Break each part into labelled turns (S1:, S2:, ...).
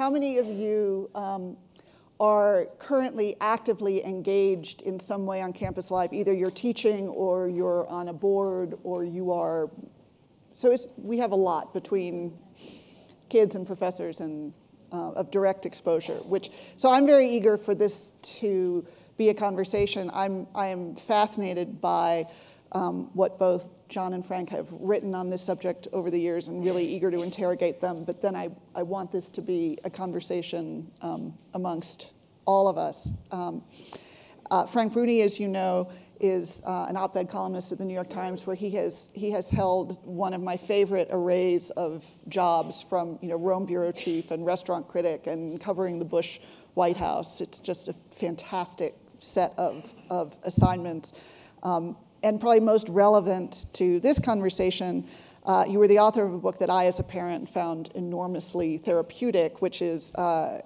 S1: how many of you um, are currently actively engaged in some way on campus life? Either you're teaching or you're on a board or you are. So it's, we have a lot between kids and professors and uh, of direct exposure, which, so I'm very eager for this to be a conversation. I'm, I am fascinated by um, what both John and Frank have written on this subject over the years and really eager to interrogate them. But then I, I want this to be a conversation um, amongst all of us. Um, uh, Frank Bruni, as you know, is uh, an op-ed columnist at the New York Times, where he has he has held one of my favorite arrays of jobs, from you know Rome bureau chief and restaurant critic and covering the Bush White House. It's just a fantastic set of of assignments. Um, and probably most relevant to this conversation, uh, you were the author of a book that I, as a parent, found enormously therapeutic, which is uh,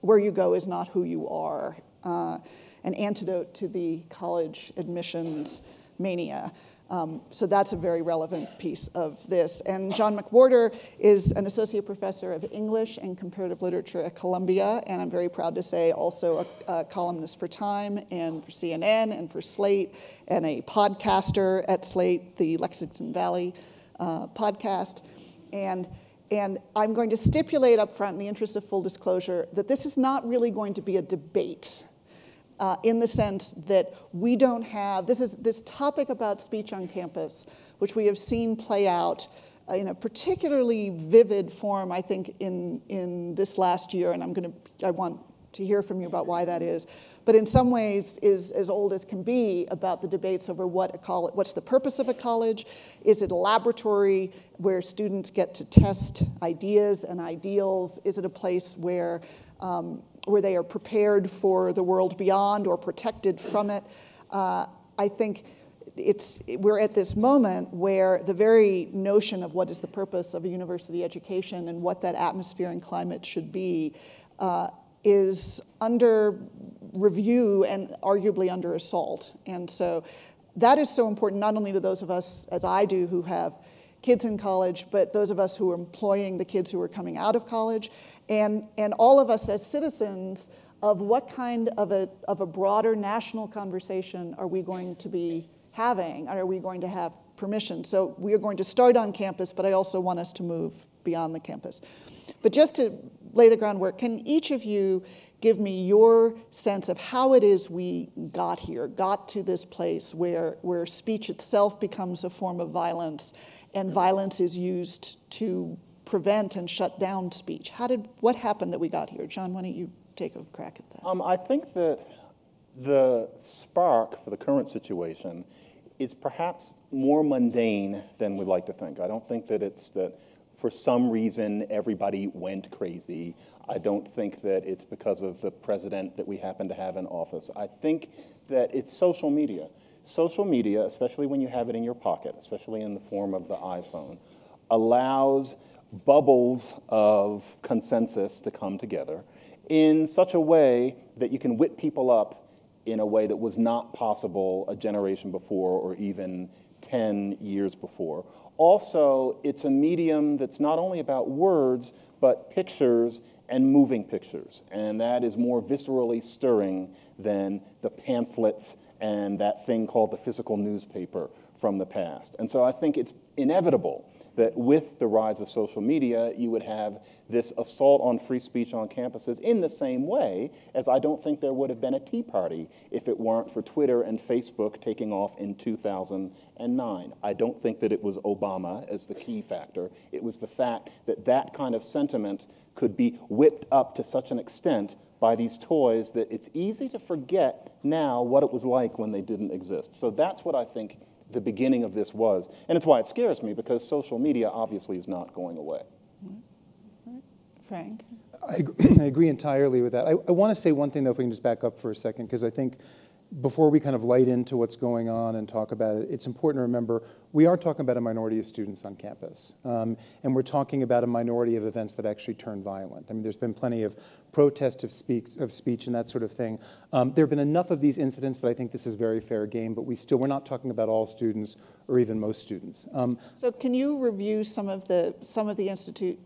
S1: Where You Go Is Not Who You Are, uh, an antidote to the college admissions mania. Um, so that's a very relevant piece of this. And John McWhorter is an associate professor of English and comparative literature at Columbia, and I'm very proud to say also a, a columnist for Time and for CNN and for Slate, and a podcaster at Slate, the Lexicon Valley uh, podcast. And and I'm going to stipulate up front, in the interest of full disclosure, that this is not really going to be a debate uh, in the sense that we don't have this is this topic about speech on campus, which we have seen play out uh, in a particularly vivid form, I think, in in this last year, and I'm going to I want to hear from you about why that is, but in some ways is as old as can be about the debates over what a college, what's the purpose of a college? Is it a laboratory where students get to test ideas and ideals? Is it a place where um, where they are prepared for the world beyond or protected from it. Uh, I think it's, we're at this moment where the very notion of what is the purpose of a university education and what that atmosphere and climate should be uh, is under review and arguably under assault. And so that is so important, not only to those of us, as I do, who have kids in college, but those of us who are employing the kids who are coming out of college, and, and all of us as citizens of what kind of a, of a broader national conversation are we going to be having? Are we going to have permission? So we are going to start on campus, but I also want us to move beyond the campus. But just to lay the groundwork, can each of you give me your sense of how it is we got here, got to this place where, where speech itself becomes a form of violence and violence is used to prevent and shut down speech. How did, what happened that we got here? John, why don't you take a crack at that?
S2: Um, I think that the spark for the current situation is perhaps more mundane than we'd like to think. I don't think that it's that for some reason everybody went crazy. I don't think that it's because of the president that we happen to have in office. I think that it's social media. Social media, especially when you have it in your pocket, especially in the form of the iPhone, allows bubbles of consensus to come together in such a way that you can whip people up in a way that was not possible a generation before or even 10 years before. Also, it's a medium that's not only about words, but pictures and moving pictures. And that is more viscerally stirring than the pamphlets and that thing called the physical newspaper from the past. And so I think it's inevitable that with the rise of social media, you would have this assault on free speech on campuses in the same way as I don't think there would have been a Tea Party if it weren't for Twitter and Facebook taking off in 2009. I don't think that it was Obama as the key factor. It was the fact that that kind of sentiment could be whipped up to such an extent by these toys that it's easy to forget now what it was like when they didn't exist. So that's what I think the beginning of this was. And it's why it scares me because social media obviously is not going away.
S1: Frank?
S3: I, I agree entirely with that. I, I want to say one thing, though, if we can just back up for a second, because I think before we kind of light into what's going on and talk about it, it's important to remember we are talking about a minority of students on campus. Um, and we're talking about a minority of events that actually turn violent. I mean, there's been plenty of protest of speech, of speech and that sort of thing. Um, there have been enough of these incidents that I think this is very fair game, but we still, we're not talking about all students or even most students. Um,
S1: So can you review some of the, some of the institute,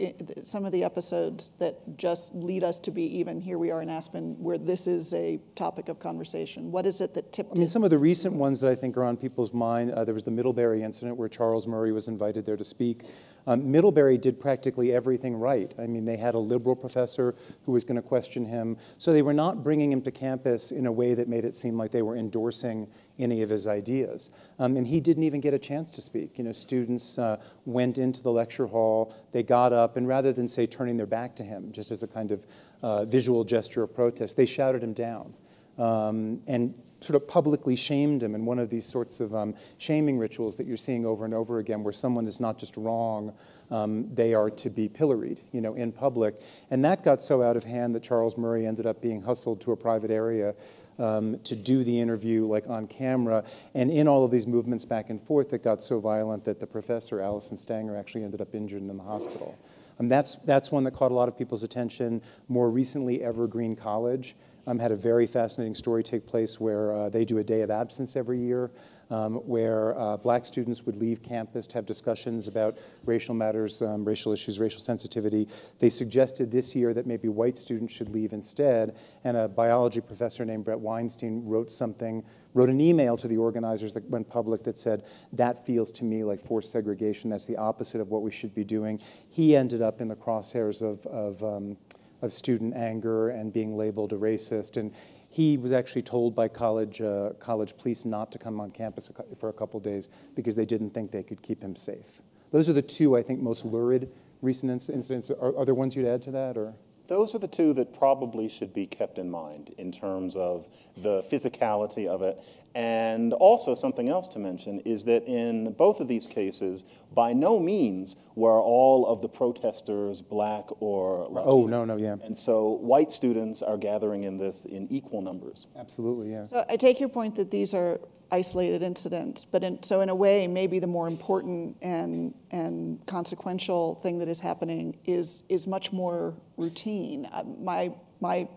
S1: some of the episodes that just lead us to be even, here we are in Aspen, where this is a topic of conversation? What is it that tipped
S3: I mean,
S1: it?
S3: some of the recent ones that I think are on people's mind, uh, there was the Middlebury incident where Charles Murray was invited there to speak. Um, Middlebury did practically everything right. I mean, they had a liberal professor who was going to question him. So they were not bringing him to campus in a way that made it seem like they were endorsing any of his ideas. Um, and he didn't even get a chance to speak. You know, students uh, went into the lecture hall, they got up, and rather than say turning their back to him, just as a kind of uh, visual gesture of protest, they shouted him down um, and sort of publicly shamed him in one of these sorts of um, shaming rituals that you're seeing over and over again, where someone is not just wrong, um, they are to be pilloried, you know, in public. And that got so out of hand that Charles Murray ended up being hustled to a private area um, to do the interview, like on camera. And in all of these movements back and forth, it got so violent that the professor, Allison Stanger, actually ended up injured in the hospital. And that's, that's one that caught a lot of people's attention. More recently, Evergreen College um, had a very fascinating story take place where uh, they do a day of absence every year, um, where uh, black students would leave campus to have discussions about racial matters, um, racial issues, racial sensitivity. They suggested this year that maybe white students should leave instead, and a biology professor named Bret Weinstein wrote something, wrote an email to the organizers that went public that said, that feels to me like forced segregation. That's the opposite of what we should be doing. He ended up in the crosshairs of, of um, of student anger and being labeled a racist. And he was actually told by college, uh, college police not to come on campus for a couple days because they didn't think they could keep him safe. Those are the two, I think, most lurid recent incidents. Are, are there ones you'd add to that? or?
S2: Those are the two that probably should be kept in mind in terms of the physicality of it. And also, something else to mention is that in both of these cases, by no means were all of the protesters black or Latino.
S3: Oh, no, no, yeah.
S2: And so white students are gathering in this in equal numbers.
S3: Absolutely, yeah.
S1: So I take your point that these are isolated incidents, but in, so in a way, maybe the more important and, and consequential thing that is happening is, is much more routine. Uh, My, my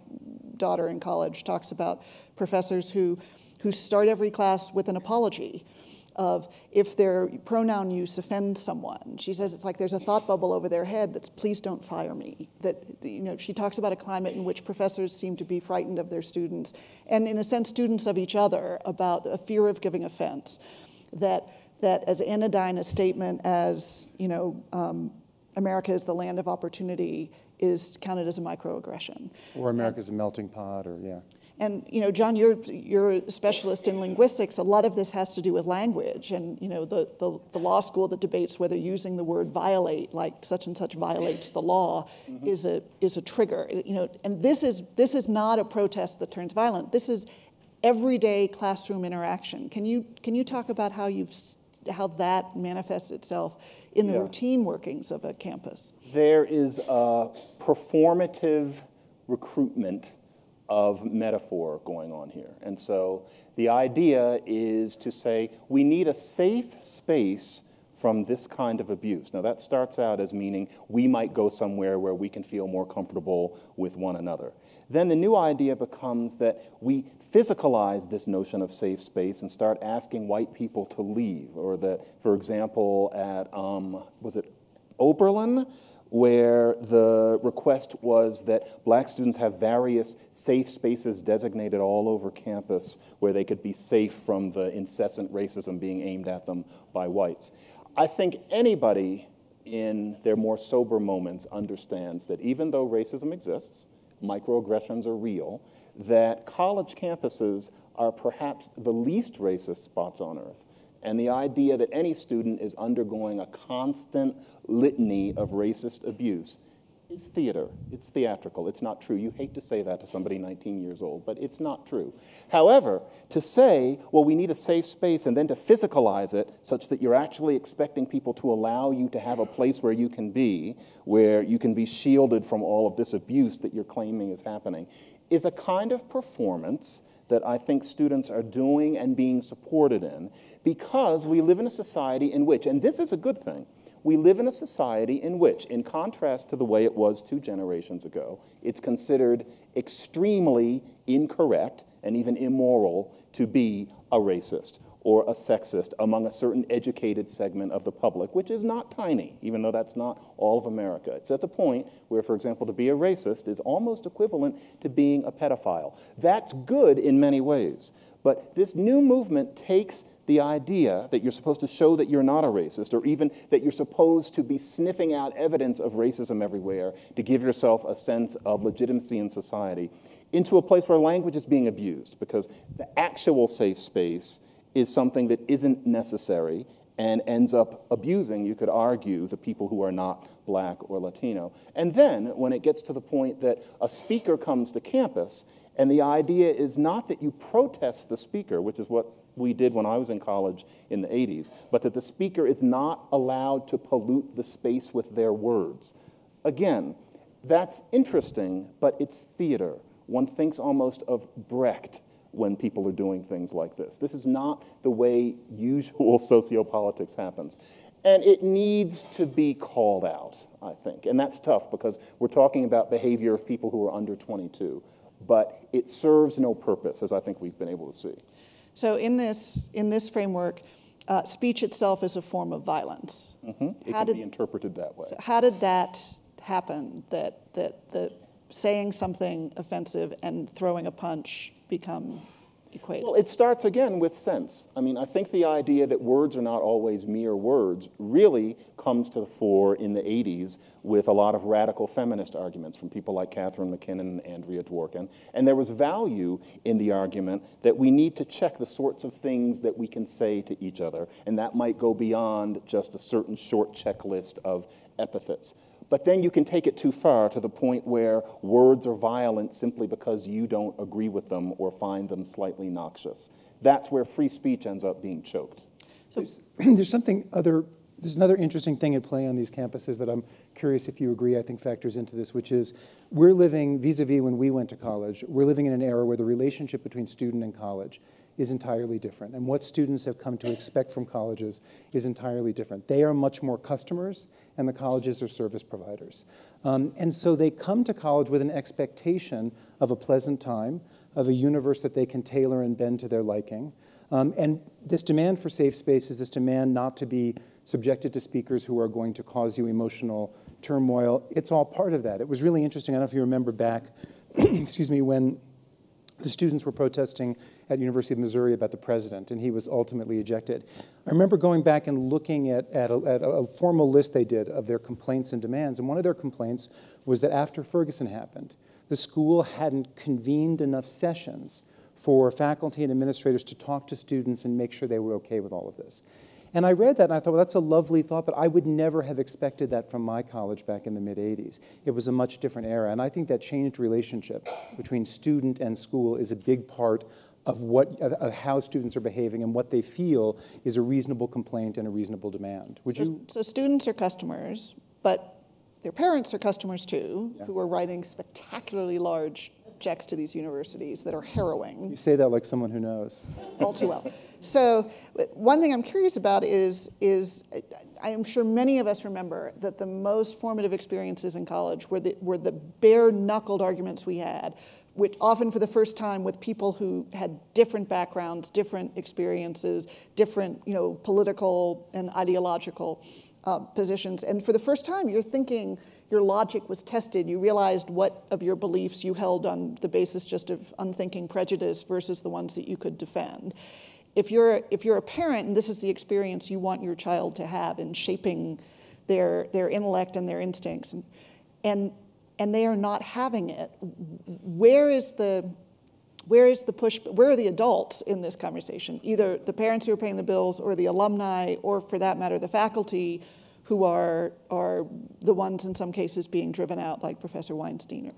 S1: daughter in college talks about professors who, who start every class with an apology of if their pronoun use offends someone. She says it's like there's a thought bubble over their head that's please don't fire me. That you know, she talks about a climate in which professors seem to be frightened of their students, and in a sense, students of each other about a fear of giving offense. That that as anodyne a statement as you know, um, America is the land of opportunity is counted as a microaggression.
S3: Or America's a melting pot, or yeah.
S1: And you know, John, you're you're a specialist in linguistics. A lot of this has to do with language, and you know, the, the, the law school that debates whether using the word violate, like such and such violates the law, mm-hmm. is a is a trigger. You know, and this is this is not a protest that turns violent. This is everyday classroom interaction. Can you can you talk about how you've how that manifests itself in the
S2: Yeah.
S1: routine workings of a campus?
S2: There is a performative recruitment of metaphor going on here. And so the idea is to say we need a safe space from this kind of abuse. Now, that starts out as meaning we might go somewhere where we can feel more comfortable with one another. Then the new idea becomes that we physicalize this notion of safe space and start asking white people to leave, or that, for example, at, um, was it Oberlin, where the request was that black students have various safe spaces designated all over campus where they could be safe from the incessant racism being aimed at them by whites. I think anybody in their more sober moments understands that even though racism exists, microaggressions are real, that college campuses are perhaps the least racist spots on earth. And the idea that any student is undergoing a constant litany of racist abuse is theater. It's theatrical. It's not true. You hate to say that to somebody 19 years old, but it's not true. However, to say, well, we need a safe space and then to physicalize it such that you're actually expecting people to allow you to have a place where you can be, where you can be shielded from all of this abuse that you're claiming is happening, is a kind of performance that I think students are doing and being supported in because we live in a society in which, and this is a good thing, we live in a society in which, in contrast to the way it was two generations ago, it's considered extremely incorrect and even immoral to be a racist or a sexist among a certain educated segment of the public, which is not tiny, even though that's not all of America. It's at the point where, for example, to be a racist is almost equivalent to being a pedophile. That's good in many ways. But this new movement takes the idea that you're supposed to show that you're not a racist, or even that you're supposed to be sniffing out evidence of racism everywhere to give yourself a sense of legitimacy in society, into a place where language is being abused, because the actual safe space is something that isn't necessary and ends up abusing, you could argue, the people who are not black or Latino. And then when it gets to the point that a speaker comes to campus, and the idea is not that you protest the speaker, which is what we did when I was in college in the 80s, but that the speaker is not allowed to pollute the space with their words. Again, that's interesting, but it's theater. One thinks almost of Brecht when people are doing things like this. This is not the way usual sociopolitics happens. And it needs to be called out, I think. And that's tough because we're talking about behavior of people who are under 22. But it serves no purpose, as I think we've been able to see.
S1: So in this, in this framework, uh, speech itself is a form of violence.
S2: Mm-hmm. It
S1: How
S2: can
S1: did-
S2: be interpreted that way.
S1: So how did that happen, that, that the saying something offensive and throwing a punch become equated?
S2: Well, it starts again with sense. I mean, I think the idea that words are not always mere words really comes to the fore in the 80s with a lot of radical feminist arguments from people like Catharine MacKinnon and Andrea Dworkin. And there was value in the argument that we need to check the sorts of things that we can say to each other, and that might go beyond just a certain short checklist of epithets. But then you can take it too far to the point where words are violent simply because you don't agree with them or find them slightly noxious. That's where free speech ends up being choked.
S3: There's, there's something other, there's another interesting thing at play on these campuses that I'm curious if you agree, I think factors into this, which is we're living vis-a-vis when we went to college, we're living in an era where the relationship between student and college is entirely different. And what students have come to expect from colleges is entirely different. They are much more customers, and the colleges are service providers. Um, and so they come to college with an expectation of a pleasant time, of a universe that they can tailor and bend to their liking. Um, and this demand for safe spaces, this demand not to be subjected to speakers who are going to cause you emotional turmoil, it's all part of that. It was really interesting. I don't know if you remember back, excuse me, when the students were protesting at University of Missouri about the president, and he was ultimately ejected. I remember going back and looking at, at, a, at a formal list they did of their complaints and demands, and one of their complaints was that after Ferguson happened, the school hadn't convened enough sessions for faculty and administrators to talk to students and make sure they were okay with all of this. And I read that and I thought, well, that's a lovely thought, but I would never have expected that from my college back in the mid 80s. It was a much different era. And I think that changed relationship between student and school is a big part of, what, of, how students are behaving and what they feel is a reasonable complaint and a reasonable demand. Would
S1: So,
S3: you?
S1: so students are customers, but their parents are customers too, who are writing spectacularly large checks to these universities that are harrowing.
S3: You say that like someone who knows.
S1: all too well. So one thing I'm curious about is, is I am sure many of us remember that the most formative experiences in college were the, were the bare-knuckled arguments we had, which often for the first time with people who had different backgrounds, different experiences, different you know, political and ideological uh, positions. And for the first time, you're thinking your logic was tested. You realized what of your beliefs you held on the basis just of unthinking prejudice versus the ones that you could defend. If you're, if you're a parent and this is the experience you want your child to have in shaping their, their intellect and their instincts, and, and, and they are not having it, where is the, where is the push, where are the adults in this conversation? Either the parents who are paying the bills or the alumni, or for that matter, the faculty who are, are the ones in some cases being driven out, like Professor Weinstein. Or,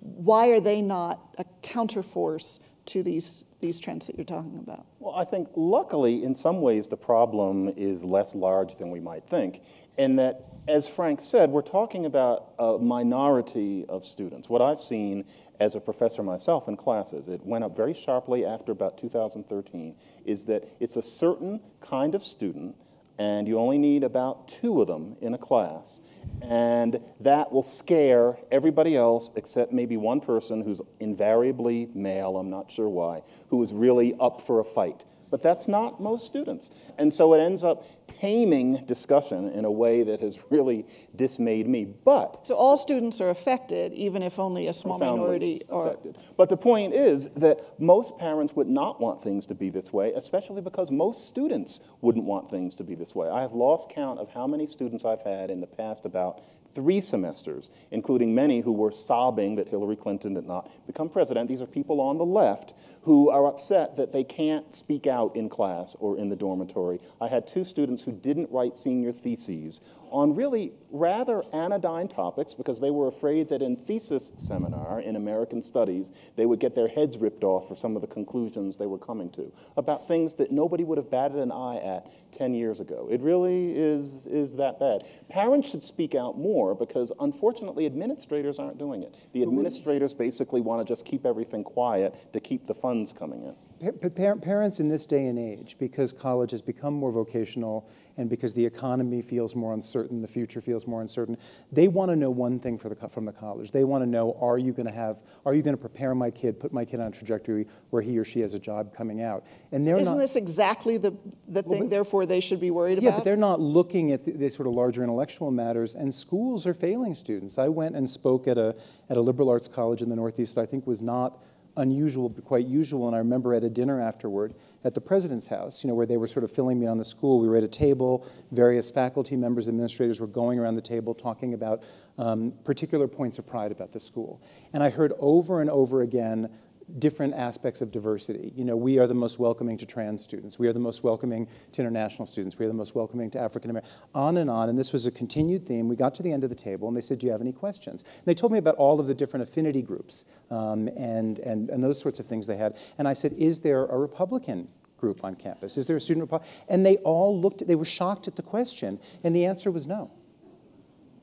S1: why are they not a counterforce to these, these trends that you're talking about?
S2: Well, I think luckily, in some ways, the problem is less large than we might think, in that, as Frank said, we're talking about a minority of students. What I've seen as a professor myself in classes, it went up very sharply after about 2013, is that it's a certain kind of student and you only need about two of them in a class. And that will scare everybody else except maybe one person who's invariably male, I'm not sure why, who is really up for a fight. But that's not most students. And so it ends up taming discussion in a way that has really dismayed me. But
S1: So all students are affected, even if only a small minority are.
S2: affected. But the point is that most parents would not want things to be this way, especially because most students wouldn't want things to be this way. I have lost count of how many students I've had in the past about three semesters, including many who were sobbing that Hillary Clinton did not become president. These are people on the left who are upset that they can't speak out in class or in the dormitory. I had two students who didn't write senior theses on really rather anodyne topics because they were afraid that in thesis seminar in American studies, they would get their heads ripped off for some of the conclusions they were coming to about things that nobody would have batted an eye at 10 years ago. It really is, is that bad. Parents should speak out more because unfortunately administrators aren't doing it. The administrators basically want to just keep everything quiet to keep the funds coming in.
S3: Pa- pa- parents in this day and age, because college has become more vocational and because the economy feels more uncertain, the future feels more uncertain, they want to know one thing for the, from the college. They want to know, are you going to have, are you going to prepare my kid, put my kid on a trajectory where he or she has a job coming out? And they're
S1: Isn't
S3: not.
S1: this exactly the, the thing, therefore, they should be worried
S3: Yeah,
S1: about?
S3: but they're not looking at the, the sort of larger intellectual matters, and schools are failing students. I went and spoke at a, at a liberal arts college in the Northeast that I think was not unusual, but quite usual. And I remember at a dinner afterward at the president's house, you know, where they were sort of filling me on the school. We were at a table, various faculty members, administrators were going around the table talking about um, particular points of pride about the school. And I heard over and over again different aspects of diversity. You know, we are the most welcoming to trans students. We are the most welcoming to international students. We are the most welcoming to African American. On and on. And this was a continued theme. We got to the end of the table and they said, "Do you have any questions?" And they told me about all of the different affinity groups um, and, and and those sorts of things they had. And I said, "Is there a Republican?" Group on campus? Is there a student Republican? And they all looked, they were shocked at the question, and the answer was no.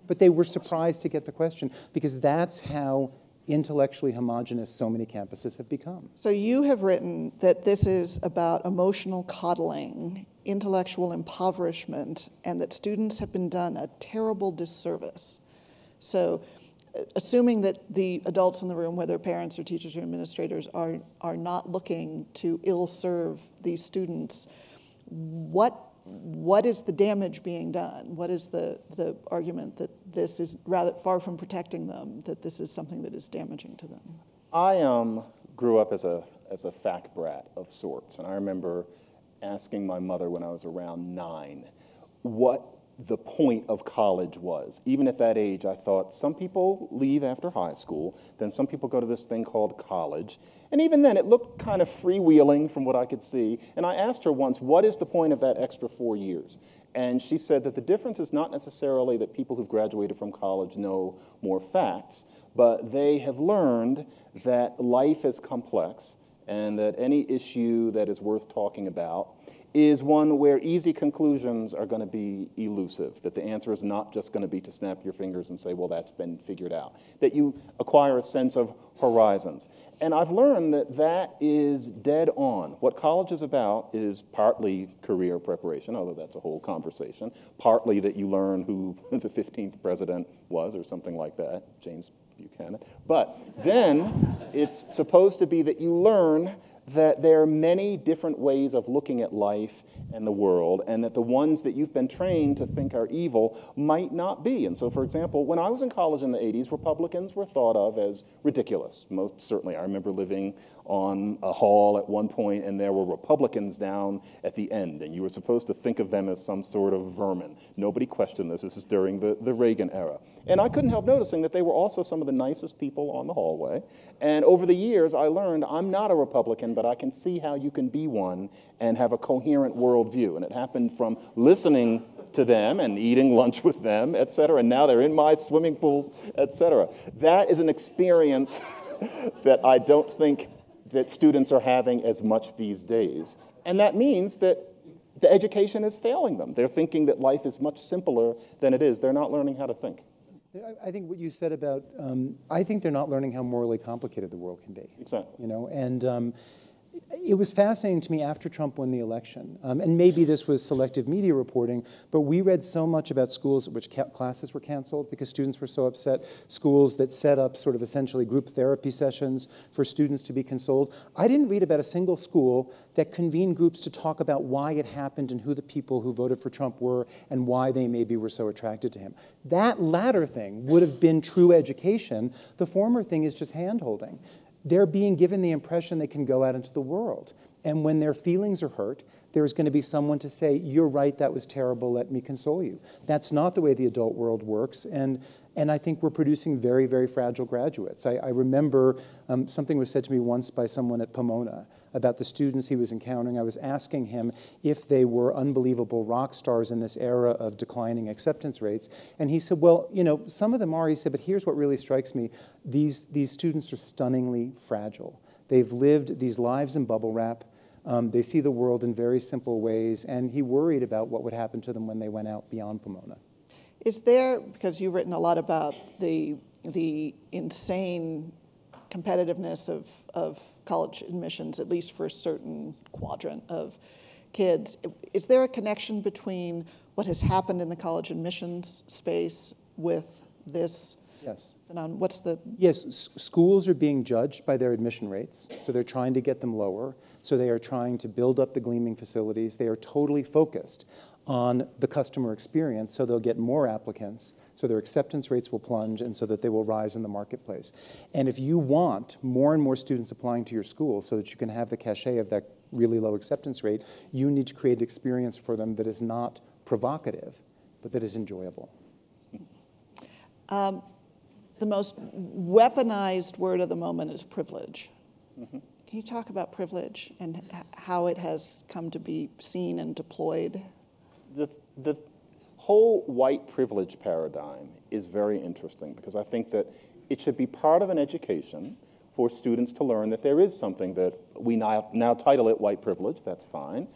S3: But they were surprised to get the question because that's how intellectually homogenous so many campuses have become.
S1: So you have written that this is about emotional coddling, intellectual impoverishment, and that students have been done a terrible disservice. So uh, assuming that the adults in the room, whether parents or teachers or administrators, are, are not looking to ill-serve these students, what what is the damage being done? What is the, the argument that this is rather far from protecting them, that this is something that is damaging to them?
S2: I um, grew up as a, as a fact brat of sorts, and I remember asking my mother when I was around nine what the point of college was. Even at that age, I thought some people leave after high school, then some people go to this thing called college. And even then, it looked kind of freewheeling from what I could see. And I asked her once, what is the point of that extra four years? And she said that the difference is not necessarily that people who've graduated from college know more facts, but they have learned that life is complex and that any issue that is worth talking about is one where easy conclusions are going to be elusive, that the answer is not just going to be to snap your fingers and say, well, that's been figured out, that you acquire a sense of horizons. And I've learned that that is dead on. What college is about is partly career preparation, although that's a whole conversation, partly that you learn who the 15th president was or something like that, James Buchanan. But then it's supposed to be that you learn that there are many different ways of looking at life and the world, and that the ones that you've been trained to think are evil might not be. And so, for example, when I was in college in the 80s, Republicans were thought of as ridiculous. Most certainly, I remember living on a hall at one point, and there were Republicans down at the end, and you were supposed to think of them as some sort of vermin. Nobody questioned this. This is during the, the Reagan era. And I couldn't help noticing that they were also some of the nicest people on the hallway. And over the years, I learned I'm not a Republican, but I can see how you can be one and have a coherent worldview. And it happened from listening to them and eating lunch with them, et cetera. And now they're in my swimming pools, et cetera. That is an experience that I don't think that students are having as much these days. And that means that the education is failing them. They're thinking that life is much simpler than it is. They're not learning how to think.
S3: I think what you said about, um, I think they're not learning how morally complicated the world can be.
S2: Exactly.
S3: You know, and um, it was fascinating to me after Trump won the election, um, and maybe this was selective media reporting, but we read so much about schools at which classes were canceled because students were so upset, schools that set up sort of essentially group therapy sessions for students to be consoled. I didn't read about a single school that convened groups to talk about why it happened and who the people who voted for Trump were and why they maybe were so attracted to him. That latter thing would have been true education. The former thing is just handholding they're being given the impression they can go out into the world. And when their feelings are hurt, there's going to be someone to say, You're right, that was terrible, let me console you. That's not the way the adult world works. And, and I think we're producing very, very fragile graduates. I, I remember um, something was said to me once by someone at Pomona about the students he was encountering. I was asking him if they were unbelievable rock stars in this era of declining acceptance rates. And he said, Well, you know, some of them are. He said, But here's what really strikes me these, these students are stunningly fragile. They've lived these lives in bubble wrap. Um, they see the world in very simple ways, and he worried about what would happen to them when they went out beyond Pomona.
S1: Is there, because you've written a lot about the, the insane competitiveness of, of college admissions, at least for a certain quadrant of kids. Is there a connection between what has happened in the college admissions space with this?
S3: Yes.
S1: Phenomenon? What's the?
S3: Yes, schools are being judged by their admission rates, so they're trying to get them lower. So they are trying to build up the gleaming facilities. They are totally focused on the customer experience, so they'll get more applicants so their acceptance rates will plunge and so that they will rise in the marketplace. And if you want more and more students applying to your school so that you can have the cachet of that really low acceptance rate, you need to create an experience for them that is not provocative, but that is enjoyable.
S1: Um, the most weaponized word of the moment is privilege. Mm-hmm. Can you talk about privilege and how it has come to be seen and deployed?
S2: The, the whole white privilege paradigm is very interesting because I think that it should be part of an education for students to learn that there is something that we now, now title it white privilege, that's fine,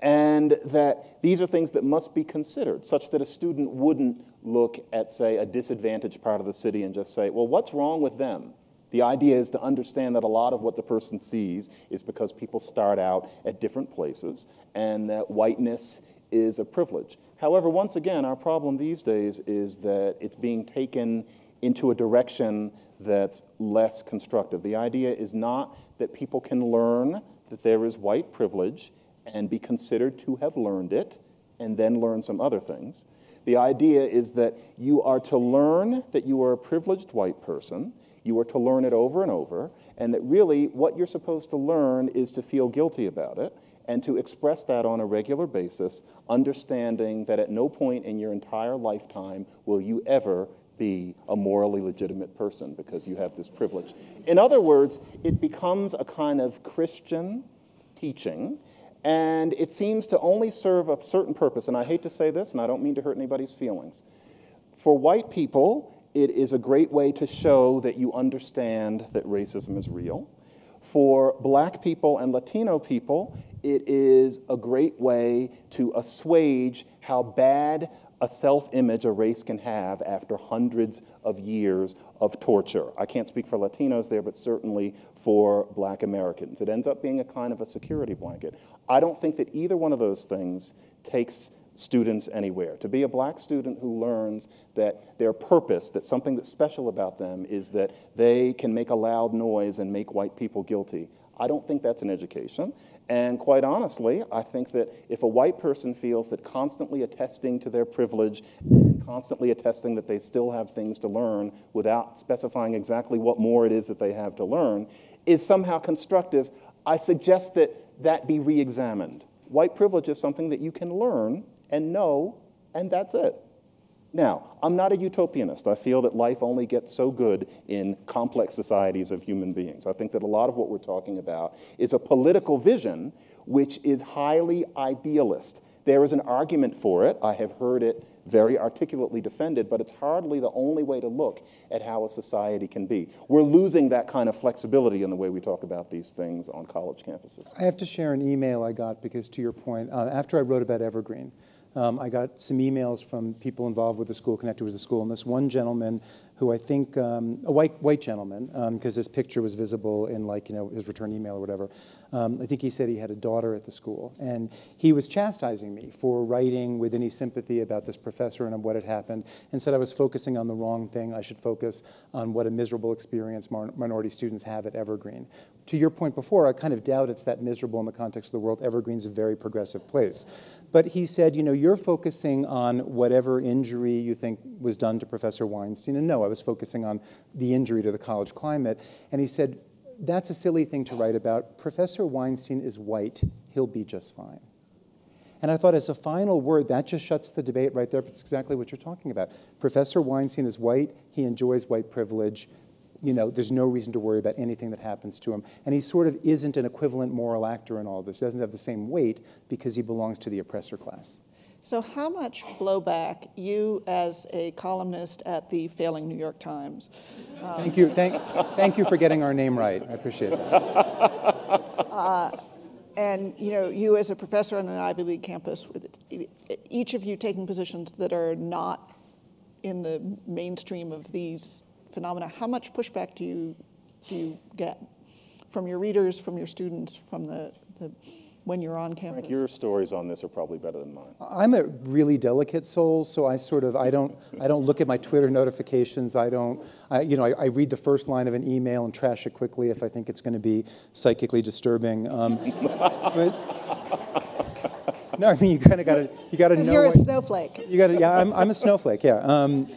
S2: and that these are things that must be considered, such that a student wouldn't look at, say, a disadvantaged part of the city and just say, well, what's wrong with them? The idea is to understand that a lot of what the person sees is because people start out at different places and that whiteness is a privilege. However, once again, our problem these days is that it's being taken into a direction that's less constructive. The idea is not that people can learn that there is white privilege and be considered to have learned it and then learn some other things. The idea is that you are to learn that you are a privileged white person, you are to learn it over and over, and that really what you're supposed to learn is to feel guilty about it and to express that on a regular basis, understanding that at no point in your entire lifetime will you ever be a morally legitimate person because you have this privilege. In other words, it becomes a kind of Christian teaching, and it seems to only serve a certain purpose. And I hate to say this, and I don't mean to hurt anybody's feelings. For white people, it is a great way to show that you understand that racism is real. For black people and Latino people, it is a great way to assuage how bad a self image a race can have after hundreds of years of torture. I can't speak for Latinos there, but certainly for black Americans. It ends up being a kind of a security blanket. I don't think that either one of those things takes students anywhere. To be a black student who learns that their purpose, that something that's special about them is that they can make a loud noise and make white people guilty. I don't think that's an education. And quite honestly, I think that if a white person feels that constantly attesting to their privilege, constantly attesting that they still have things to learn without specifying exactly what more it is that they have to learn, is somehow constructive, I suggest that that be re examined. White privilege is something that you can learn and know, and that's it. Now, I'm not a utopianist. I feel that life only gets so good in complex societies of human beings. I think that a lot of what we're talking about is a political vision which is highly idealist. There is an argument for it. I have heard it very articulately defended, but it's hardly the only way to look at how a society can be. We're losing that kind of flexibility in the way we talk about these things on college campuses.
S3: I have to share an email I got because, to your point, uh, after I wrote about Evergreen, um, I got some emails from people involved with the school, connected with the school, and this one gentleman who I think, um, a white, white gentleman, because um, his picture was visible in like, you know, his return email or whatever. Um, I think he said he had a daughter at the school. And he was chastising me for writing with any sympathy about this professor and what had happened, and said I was focusing on the wrong thing. I should focus on what a miserable experience minority students have at Evergreen. To your point before, I kind of doubt it's that miserable in the context of the world. Evergreen's a very progressive place. But he said, you know, you're focusing on whatever injury you think was done to Professor Weinstein. And no, I was focusing on the injury to the college climate. And he said, that's a silly thing to write about. Professor Weinstein is white. He'll be just fine. And I thought, as a final word, that just shuts the debate right there. It's exactly what you're talking about. Professor Weinstein is white. He enjoys white privilege you know, there's no reason to worry about anything that happens to him. And he sort of isn't an equivalent moral actor in all this. He doesn't have the same weight because he belongs to the oppressor class.
S1: So, how much blowback you, as a columnist at the failing New York Times,
S3: um, thank you, thank, thank you for getting our name right. I appreciate it. Uh,
S1: and you know, you as a professor on an Ivy League campus, with each of you taking positions that are not in the mainstream of these phenomena, how much pushback do you, do you get from your readers, from your students, from the, the when you're on campus?
S2: Frank, your stories on this are probably better than mine.
S3: I'm a really delicate soul, so I sort of I don't I don't look at my Twitter notifications. I don't I, you know I, I read the first line of an email and trash it quickly if I think it's going to be psychically disturbing. Um, but, no, I mean you kind of got to you got to know.
S1: You're a snowflake.
S3: You got to yeah. I'm, I'm a snowflake. Yeah. Um,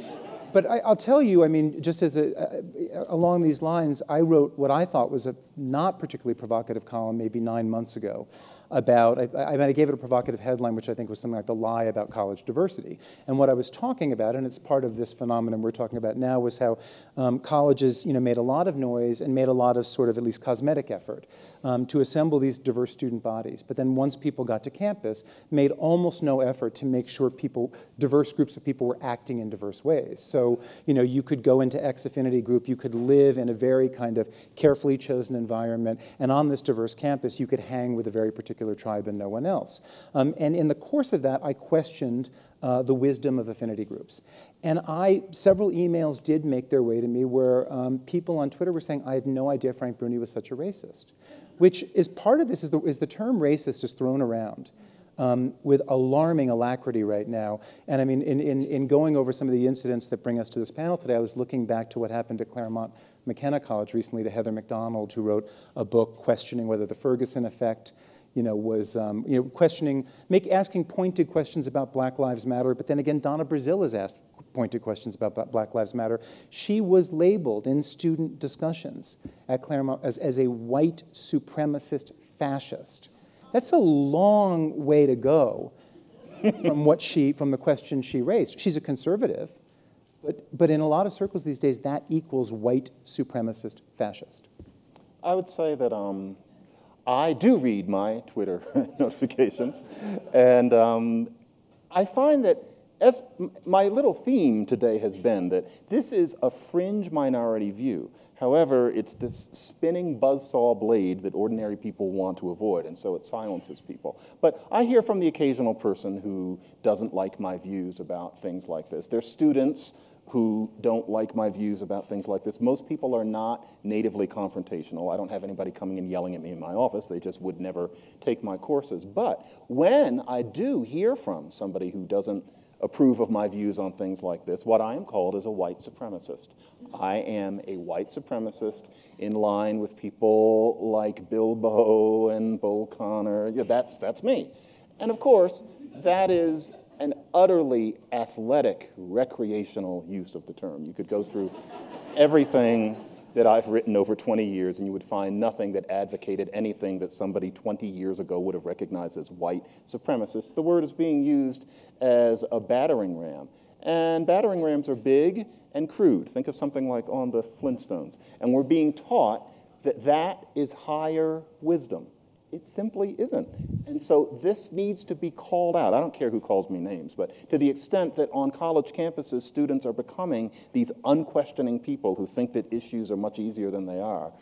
S3: but I, will tell you, I mean, just as a, uh, along these lines, I wrote what I thought was a not particularly provocative column maybe nine months ago about, I, I, mean, I gave it a provocative headline, which I think was something like the lie about college diversity. And what I was talking about, and it's part of this phenomenon we're talking about now, was how um, colleges, you know, made a lot of noise and made a lot of sort of at least cosmetic effort um, to assemble these diverse student bodies. But then once people got to campus, made almost no effort to make sure people, diverse groups of people were acting in diverse ways. So, you know, you could go into X affinity group, you could live in a very kind of carefully chosen environment, and on this diverse campus, you could hang with a very particular tribe and no one else. Um, and in the course of that, I questioned uh, the wisdom of affinity groups. And I, several emails did make their way to me where um, people on Twitter were saying, I had no idea Frank Bruni was such a racist which is part of this is the, is the term racist is thrown around. Um, with alarming alacrity right now. And I mean, in, in, in, going over some of the incidents that bring us to this panel today, I was looking back to what happened at Claremont McKenna College recently to Heather Mac Donald, who wrote a book questioning whether the Ferguson effect you know, was um, you know, questioning, make, asking pointed questions about Black Lives Matter, but then again, Donna Brazile has asked pointed questions about Black Lives Matter. She was labeled in student discussions at Claremont as, as a white supremacist fascist. That's a long way to go from what she, from the question she raised. She's a conservative, but, but in a lot of circles these days, that equals white supremacist fascist.
S2: I would say that um, I do read my Twitter notifications, and um, I find that as my little theme today has been that this is a fringe minority view. However, it's this spinning buzzsaw blade that ordinary people want to avoid, and so it silences people. But I hear from the occasional person who doesn't like my views about things like this. They're students who don't like my views about things like this. Most people are not natively confrontational. I don't have anybody coming and yelling at me in my office. They just would never take my courses. But when I do hear from somebody who doesn't approve of my views on things like this. What I am called is a white supremacist. I am a white supremacist in line with people like Bilbo and Bull Connor. Yeah, that's, that's me. And of course, that is an utterly athletic, recreational use of the term. You could go through everything that I've written over 20 years, and you would find nothing that advocated anything that somebody 20 years ago would have recognized as white supremacist. The word is being used as a battering ram. And battering rams are big and crude. Think of something like on the Flintstones. And we're being taught that that is higher wisdom. It simply isn't. And so this needs to be called out. I don't care who calls me names, but to the extent that on college campuses, students are becoming these unquestioning people who think that issues are much easier than they are,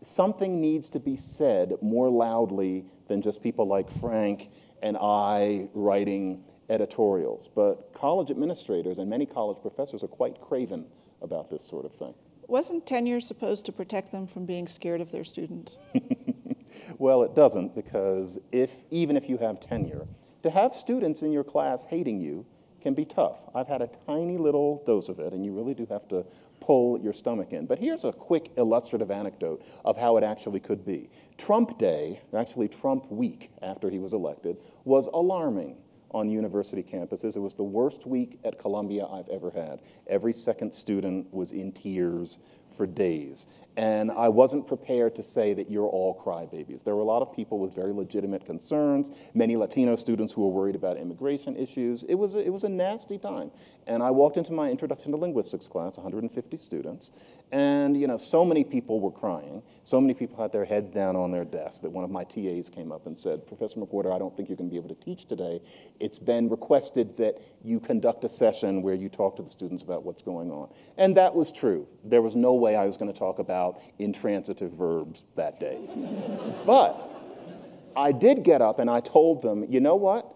S2: something needs to be said more loudly than just people like Frank and I writing editorials. But college administrators and many college professors are quite craven about this sort of thing.
S1: Wasn't tenure supposed to protect them from being scared of their students?
S2: well, it doesn't because if even if you have tenure, to have students in your class hating you can be tough. I've had a tiny little dose of it, and you really do have to pull your stomach in. But here's a quick illustrative anecdote of how it actually could be. Trump Day, actually Trump Week after he was elected, was alarming on university campuses. It was the worst week at Columbia I've ever had. Every second student was in tears for days. And I wasn't prepared to say that you're all crybabies. There were a lot of people with very legitimate concerns, many Latino students who were worried about immigration issues. It was a, it was a nasty time. And I walked into my introduction to linguistics class, 150 students, and you know, so many people were crying. So many people had their heads down on their desks that one of my TAs came up and said, Professor McWhorter, I don't think you're going to be able to teach today. It's been requested that you conduct a session where you talk to the students about what's going on. And that was true. There was no way I was going to talk about intransitive verbs that day. but I did get up and I told them, you know what?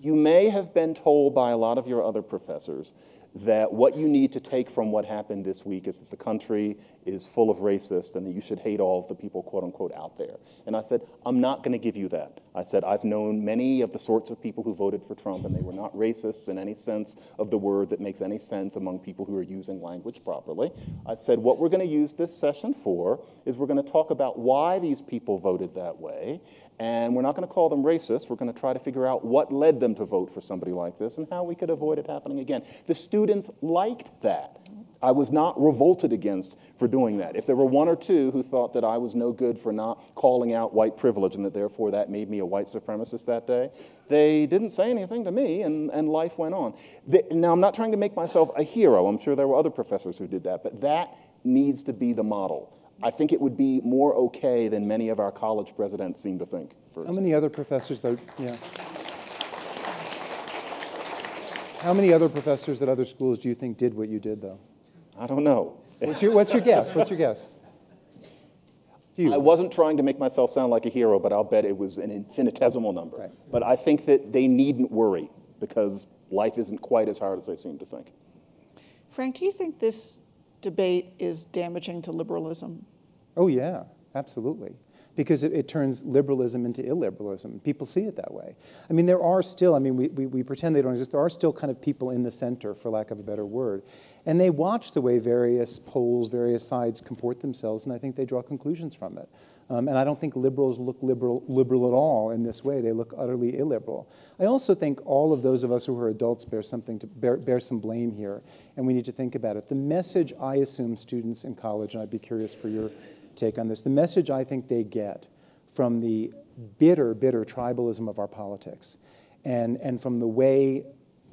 S2: You may have been told by a lot of your other professors that what you need to take from what happened this week is that the country is full of racists and that you should hate all of the people, quote unquote, out there. And I said, I'm not going to give you that. I said, I've known many of the sorts of people who voted for Trump, and they were not racists in any sense of the word that makes any sense among people who are using language properly. I said, what we're going to use this session for is we're going to talk about why these people voted that way and we're not going to call them racist. We're going to try to figure out what led them to vote for somebody like this and how we could avoid it happening again. The students liked that. I was not revolted against for doing that. If there were one or two who thought that I was no good for not calling out white privilege and that therefore that made me a white supremacist that day, they didn't say anything to me and, and life went on. The, now, I'm not trying to make myself a hero. I'm sure there were other professors who did that, but that needs to be the model. I think it would be more okay than many of our college presidents seem to think.
S3: How many other professors, though, yeah. How many other professors at other schools do you think did what you did, though?
S2: I don't know.
S3: What's your, what's your guess? What's your guess?
S2: Few. I wasn't trying to make myself sound like a hero, but I'll bet it was an infinitesimal number. Right. But I think that they needn't worry because life isn't quite as hard as they seem to think.
S1: Frank, do you think this debate is damaging to liberalism?
S3: Oh, yeah, absolutely. Because it, it, turns liberalism into illiberalism. People see it that way. I mean, there are still, I mean, we, we, we pretend they don't exist. There are still kind of people in the center, for lack of a better word. And they watch the way various poles, various sides comport themselves, and I think they draw conclusions from it. Um, and I don't think liberals look liberal, liberal at all in this way. They look utterly illiberal. I also think all of those of us who are adults bear something to bear, bear some blame here, and we need to think about it. The message I assume students in college, and I'd be curious for your take on this, the message I think they get from the bitter, bitter tribalism of our politics, and, and from the way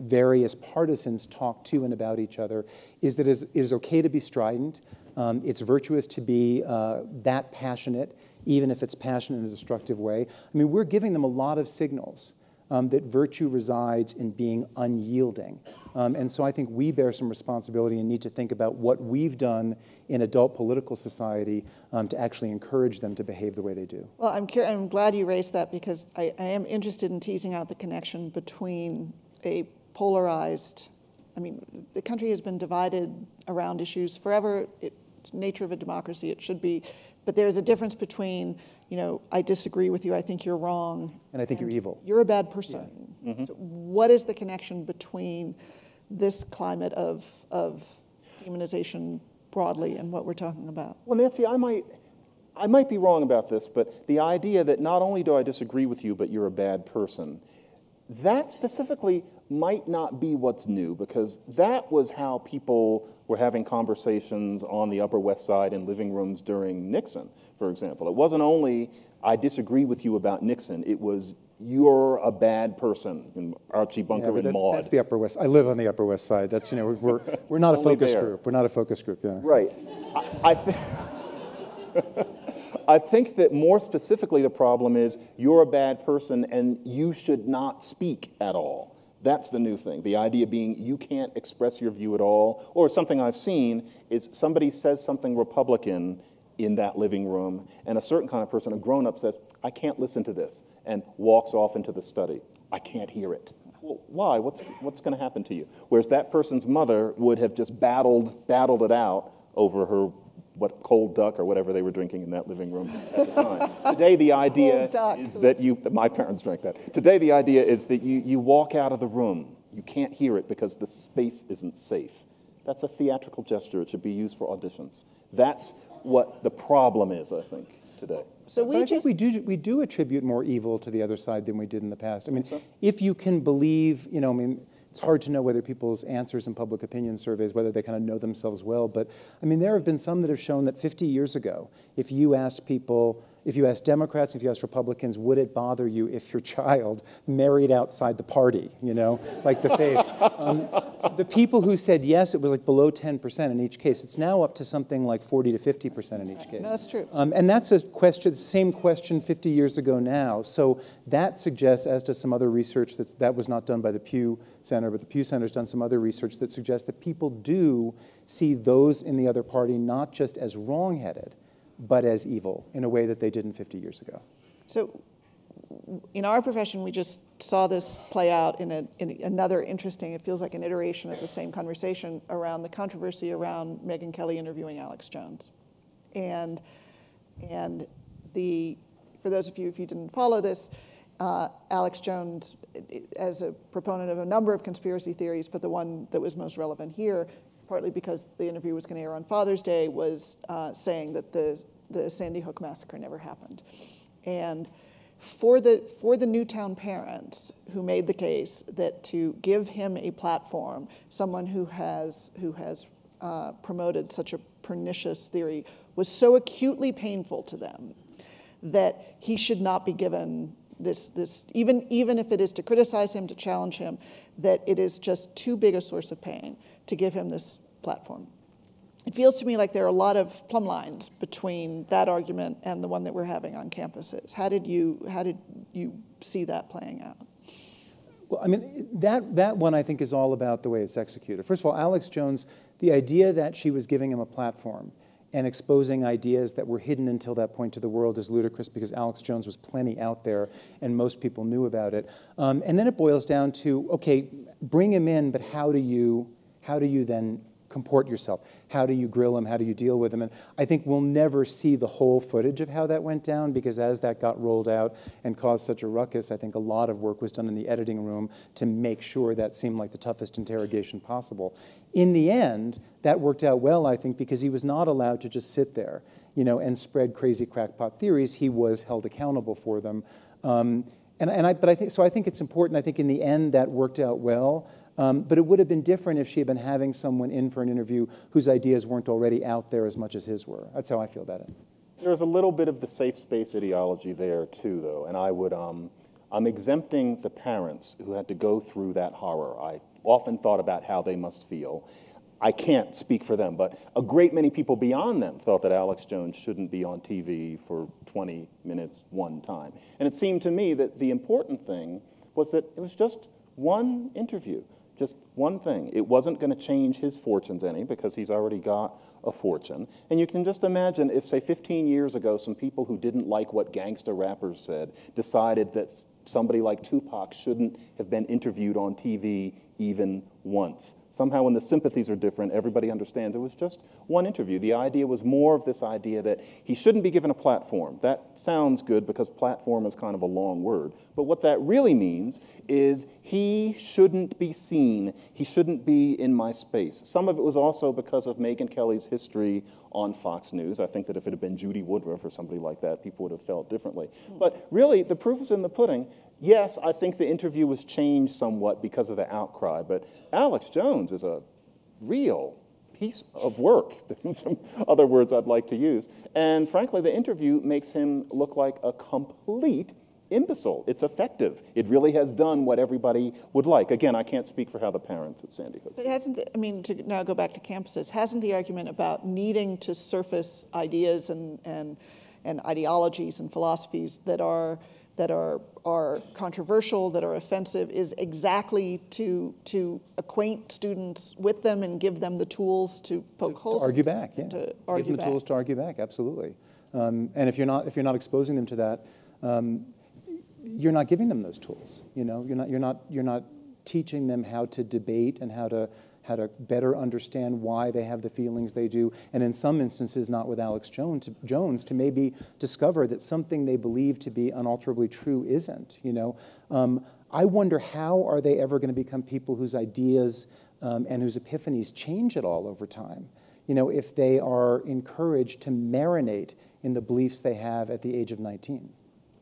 S3: various partisans talk to and about each other, is that it is okay to be strident. Um, it's virtuous to be uh, that passionate, even if it's passionate in a destructive way. I mean, we're giving them a lot of signals um, that virtue resides in being unyielding. Um, and so I think we bear some responsibility and need to think about what we've done in adult political society um, to actually encourage them to behave the way they do.
S1: Well, I'm, I'm glad you raised that because I, I am interested in teasing out the connection between a polarized, I mean, the country has been divided around issues forever. It's nature of a democracy, it should be. But there's a difference between, you know, I disagree with you, I think you're wrong.
S3: And I think and you're evil.
S1: You're a bad person. Yeah. Mm-hmm. So what is the connection between this climate of, of demonization broadly and what we're talking about?
S2: Well, Nancy, I might, I might be wrong about this, but the idea that not only do I disagree with you, but you're a bad person, that specifically might not be what's new because that was how people were having conversations on the Upper West Side in living rooms during Nixon, for example. It wasn't only, I disagree with you about Nixon, it was, you're a bad person, and Archie Bunker
S3: yeah,
S2: and
S3: that's,
S2: Maude.
S3: That's the Upper West. I live on the Upper West Side. That's, you know, we're, we're not a focus
S2: there.
S3: group. We're not a focus group, yeah.
S2: Right. I, I think. I think that more specifically, the problem is you're a bad person and you should not speak at all. That's the new thing. The idea being you can't express your view at all. Or something I've seen is somebody says something Republican in that living room, and a certain kind of person, a grown up, says, I can't listen to this, and walks off into the study. I can't hear it. Well, why? What's, what's going to happen to you? Whereas that person's mother would have just battled, battled it out over her what cold duck or whatever they were drinking in that living room at the time. Today, the idea is that you, my parents drank that. Today, the idea is that you, you walk out of the room. You can't hear it because the space isn't safe. That's a theatrical gesture. It should be used for auditions. That's what the problem is, I think, today.
S1: So
S3: But
S1: we
S3: I think
S1: just,
S3: we do, we do attribute more evil to the other side than we did in the past. I mean, if you can believe, you know, I mean, it's hard to know whether people's answers in public opinion surveys, whether they kind of know themselves well. But I mean, there have been some that have shown that 50 years ago, if you asked people, if you ask Democrats, if you ask Republicans, would it bother you if your child married outside the party, you know, like the faith? Um, the people who said yes, it was like below 10% in each case. It's now up to something like 40 to 50% in each case.
S1: That's true.
S3: Um, and that's a question, same question 50 years ago now. So that suggests, as does some other research that's, that was not done by the Pew Center, but the Pew Center's done some other research that suggests that people do see those in the other party not just as wrongheaded, but as evil in a way that they didn't 50 years ago.
S1: so in our profession, we just saw this play out in, a, in another interesting, it feels like an iteration of the same conversation around the controversy around Megyn Kelly interviewing Alex Jones. And, and the, for those of you, if you didn't follow this, uh, Alex Jones, as a proponent of a number of conspiracy theories, but the one that was most relevant here, partly because the interview was going to air on Father's Day, was uh, saying that the, the Sandy Hook massacre never happened. And for the, for the Newtown parents who made the case that to give him a platform, someone who has, who has uh, promoted such a pernicious theory, was so acutely painful to them that he should not be given this, this even, even if it is to criticize him, to challenge him, that it is just too big a source of pain to give him this platform. It feels to me like there are a lot of plumb lines between that argument and the one that we're having on campuses. How did you, how did you see that playing out?
S3: Well, I mean, that, that one I think is all about the way it's executed. First of all, Alex Jones, the idea that she was giving him a platform and exposing ideas that were hidden until that point to the world is ludicrous because Alex Jones was plenty out there and most people knew about it. Um, and then it boils down to okay, bring him in, but how do you, how do you then comport yourself? How do you grill him? How do you deal with him? And I think we'll never see the whole footage of how that went down because as that got rolled out and caused such a ruckus, I think a lot of work was done in the editing room to make sure that seemed like the toughest interrogation possible. In the end, that worked out well, I think, because he was not allowed to just sit there, you know, and spread crazy crackpot theories. He was held accountable for them. Um, and, and I, but I think, so I think it's important. I think in the end that worked out well. Um, but it would have been different if she had been having someone in for an interview whose ideas weren't already out there as much as his were. That's how I feel about it.
S2: There's a little bit of the safe space ideology there too, though, and I would, um, I'm exempting the parents who had to go through that horror. I often thought about how they must feel. I can't speak for them, but a great many people beyond them thought that Alex Jones shouldn't be on TV for 20 minutes one time. And it seemed to me that the important thing was that it was just one interview just one thing. It wasn't going to change his fortunes any because he's already got a fortune. And you can just imagine if, say, 15 years ago, some people who didn't like what gangster rappers said decided that somebody like Tupac shouldn't have been interviewed on TV even once. Somehow, when the sympathies are different, everybody understands it was just one interview. The idea was more of this idea that he shouldn't be given a platform. That sounds good because platform is kind of a long word. But what that really means is he shouldn't be seen, he shouldn't be in my space. Some of it was also because of Megyn Kelly's history on Fox News. I think that if it had been Judy Woodruff or somebody like that, people would have felt differently. Hmm. But really, the proof is in the pudding. Yes, I think the interview was changed somewhat because of the outcry, but Alex Jones is a real piece of work. Some other words I'd like to use. And frankly, the interview makes him look like a complete imbecile. It's effective. It really has done what everybody would like. Again, I can't speak for how the parents at Sandy Hook.
S1: But hasn't, the, I mean, to now go back to campuses, hasn't the argument about needing to surface ideas and, and and ideologies and philosophies that are that are are controversial, that are offensive, is exactly to to acquaint students with them and give them the tools to poke holes.
S3: argue back, yeah.
S1: To
S3: Give
S1: argue
S3: them the
S1: back.
S3: tools to argue back, absolutely. Um, and if you're not if you're not exposing them to that, um, you're not giving them those tools. You know, you're not you're not you're not teaching them how to debate and how to how to better understand why they have the feelings they do, and in some instances, not with Alex Jones, Jones to maybe discover that something they believe to be unalterably true isn't. You know, um, I wonder how are they ever going to become people whose ideas um, and whose epiphanies change at all over time? You know, if they are encouraged to marinate in the beliefs they have at the age of 19.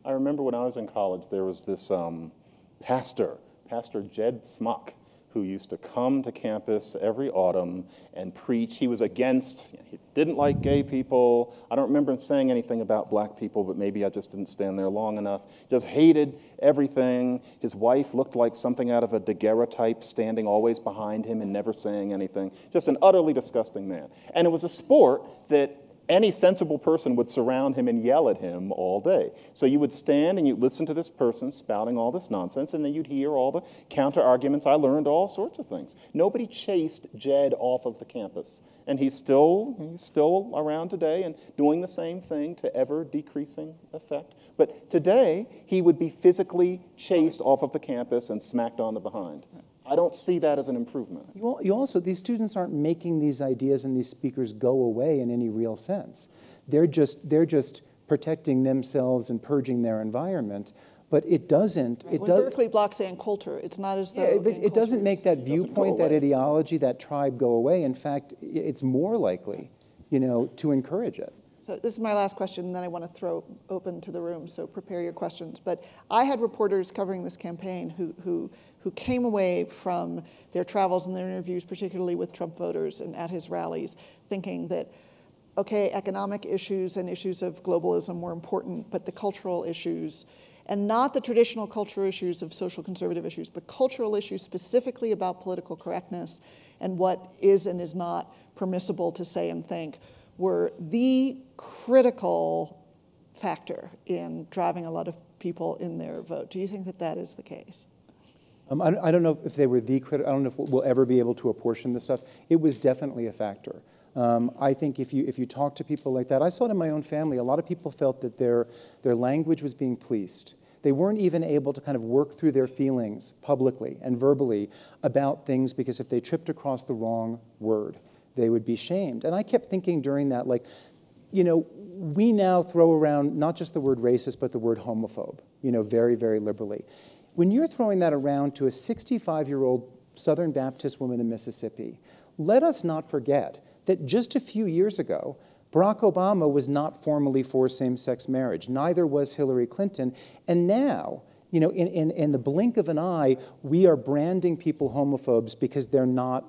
S2: I remember when I was in college, there was this um, pastor, Pastor Jed Smock, who used to come to campus every autumn and preach. He was against, he didn't like gay people. I don't remember him saying anything about black people, but maybe I just didn't stand there long enough. Just hated everything. His wife looked like something out of a daguerreotype, standing always behind him and never saying anything. Just an utterly disgusting man. And it was a sport that any sensible person would surround him and yell at him all day. So you would stand and you'd listen to this person spouting all this nonsense, and then you'd hear all the counter arguments. I learned all sorts of things. Nobody chased Jed off of the campus, and he's still he's still around today and doing the same thing to ever decreasing effect. But today he would be physically chased off of the campus and smacked on the behind. I don't see that as an improvement.
S3: You, you also, these students aren't making these ideas and these speakers go away in any real sense. They're just, they're just protecting themselves and purging their environment. But it doesn't, it
S1: When
S3: does.
S1: Berkeley blocks Ann Coulter, it's not as though.
S3: Yeah, but
S1: Ann
S3: it doesn't make that
S2: doesn't
S3: viewpoint, that ideology, that tribe go away. In fact, it's more likely, you know, to encourage it.
S1: So this is my last question, and then I want to throw open to the room, so prepare your questions. But I had reporters covering this campaign who, who, who came away from their travels and their interviews, particularly with Trump voters and at his rallies, thinking that, okay, economic issues and issues of globalism were important, but the cultural issues, and not the traditional cultural issues of social conservative issues, but cultural issues specifically about political correctness and what is and is not permissible to say and think, were the critical factor in driving a lot of people in their vote. Do you think that that is the case?
S3: Um, I, I don't know if they were the critical, I don't know if we'll ever be able to apportion this stuff. It was definitely a factor. Um, I think if you, if you talk to people like that, I saw it in my own family, a lot of people felt that their, their language was being policed. They weren't even able to kind of work through their feelings publicly and verbally about things because if they tripped across the wrong word, they would be shamed. And I kept thinking during that, like, you know, we now throw around not just the word racist, but the word homophobe, you know, very, very liberally. When you're throwing that around to a 65 year old Southern Baptist woman in Mississippi, let us not forget that just a few years ago, Barack Obama was not formally for same sex marriage, neither was Hillary Clinton. And now, you know, in, in, in the blink of an eye, we are branding people homophobes because they're not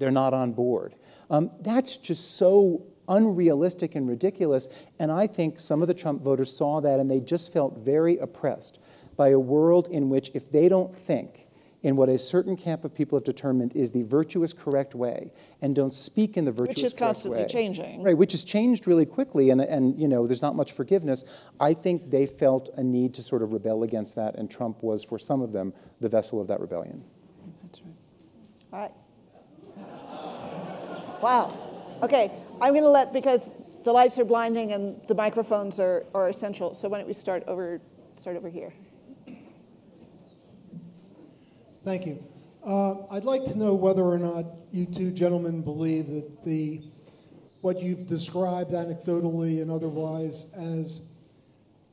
S3: they're not on board. Um, that's just so unrealistic and ridiculous. And I think some of the Trump voters saw that and they just felt very oppressed by a world in which, if they don't think in what a certain camp of people have determined is the virtuous, correct way, and don't speak in the virtuous, correct way, Which is
S1: constantly
S3: way-
S1: changing.
S3: right? Which has changed really quickly, and and you know, there's not much forgiveness. I think they felt a need to sort of rebel against that, and Trump was, for some of them, the vessel of that rebellion.
S1: That's right. All right. Wow. Okay, I'm going to let, because the lights are blinding and the microphones are, are essential, so why don't we start over, start over here?
S4: Thank you. Uh, I'd like to know whether or not you two gentlemen believe that the, what you've described anecdotally and otherwise as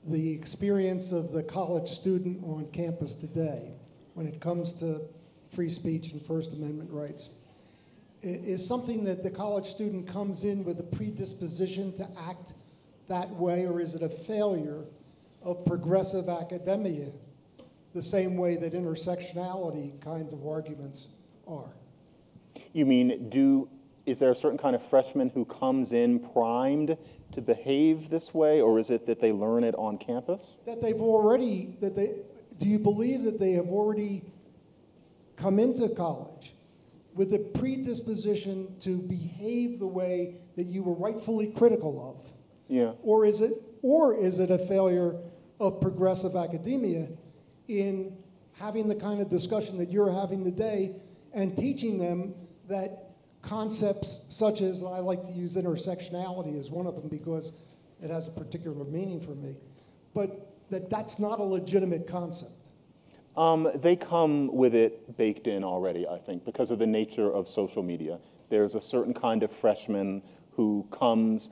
S4: the experience of the college student on campus today when it comes to free speech and First Amendment rights is something that the college student comes in with a predisposition to act that way, or is it a failure of progressive academia the same way that intersectionality kinds of arguments are?
S2: You mean, do, is there a certain kind of freshman who comes in primed to behave this way, or is it that they learn it on campus?
S4: That they've already, that they, do you believe that they have already come into college with a predisposition to behave the way that you were rightfully critical of?
S2: Yeah.
S4: Or is it or is it a failure of progressive academia in having the kind of discussion that you're having today and teaching them that concepts such as, I like to use intersectionality as one of them because it has a particular meaning for me, but that that's not a legitimate concept.
S2: Um, they come with it baked in already, I think, because of the nature of social media. There's a certain kind of freshman who comes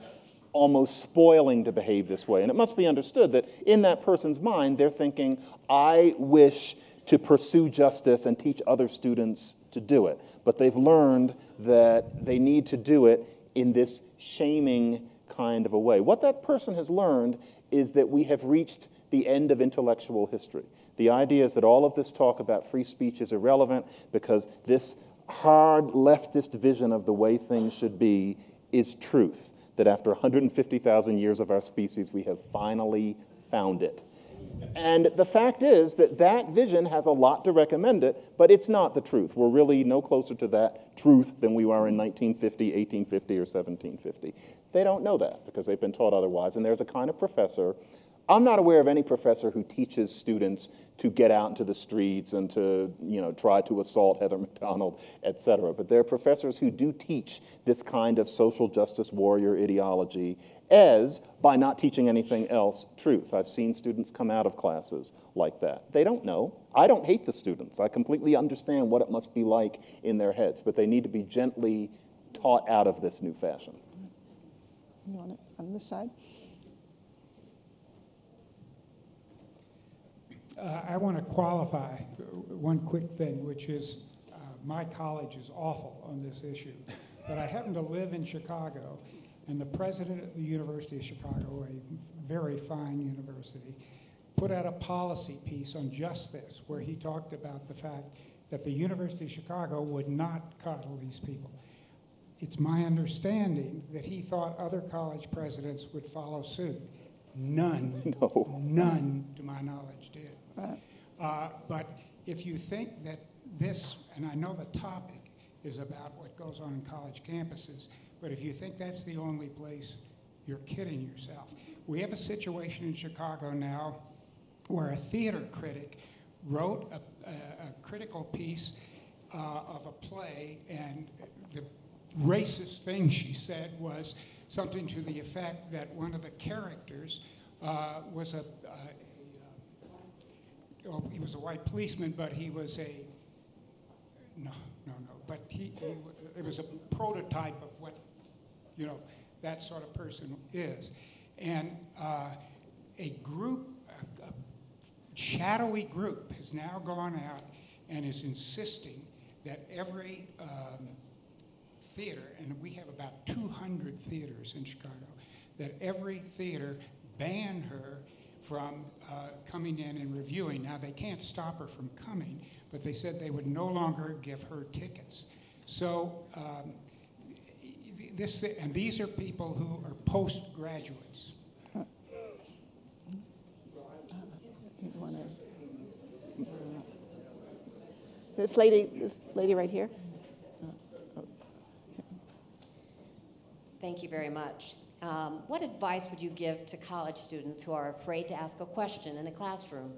S2: almost spoiling to behave this way. And it must be understood that in that person's mind, they're thinking, I wish to pursue justice and teach other students to do it. But they've learned that they need to do it in this shaming kind of a way. What that person has learned is that we have reached the end of intellectual history. The idea is that all of this talk about free speech is irrelevant because this hard leftist vision of the way things should be is truth. That after 150,000 years of our species, we have finally found it. And the fact is that that vision has a lot to recommend it, but it's not the truth. We're really no closer to that truth than we were in 1950, 1850, or 1750. They don't know that because they've been taught otherwise. And there's a kind of professor I'm not aware of any professor who teaches students to get out into the streets and to, you know, try to assault Heather Mac Donald, et cetera. But there are professors who do teach this kind of social justice warrior ideology as, by not teaching anything else, truth. I've seen students come out of classes like that. They don't know. I don't hate the students. I completely understand what it must be like in their heads, but they need to be gently taught out of this new fashion.
S1: You want it on this side?
S5: Uh, I want to qualify one quick thing, which is uh, my college is awful on this issue. But I happen to live in Chicago, and the president of the University of Chicago, a very fine university, put out a policy piece on just this, where he talked about the fact that the University of Chicago would not coddle these people. It's my understanding that he thought other college presidents would follow suit. None,
S2: No.
S5: none, to my knowledge, did. Uh, But if you think that this, and I know the topic is about what goes on in college campuses, but if you think that's the only place, you're kidding yourself. We have a situation in Chicago now where a theater critic wrote a, a, a critical piece uh, of a play, and the racist thing she said was something to the effect that one of the characters uh, was a, a oh, he was a white policeman, but he was a, no, no, no, but he, he it was a prototype of what, you know, that sort of person is. And uh, a group, a, a shadowy group has now gone out and is insisting that every um, theater, and we have about 200 theaters in Chicago, that every theater ban her from uh, coming in and reviewing. Now, they can't stop her from coming, but they said they would no longer give her tickets. So, um, this, and these are people who are postgraduates.
S1: This lady, this lady right here.
S6: Thank you very much. Um, what advice would you give to college students who are afraid to ask a question in a classroom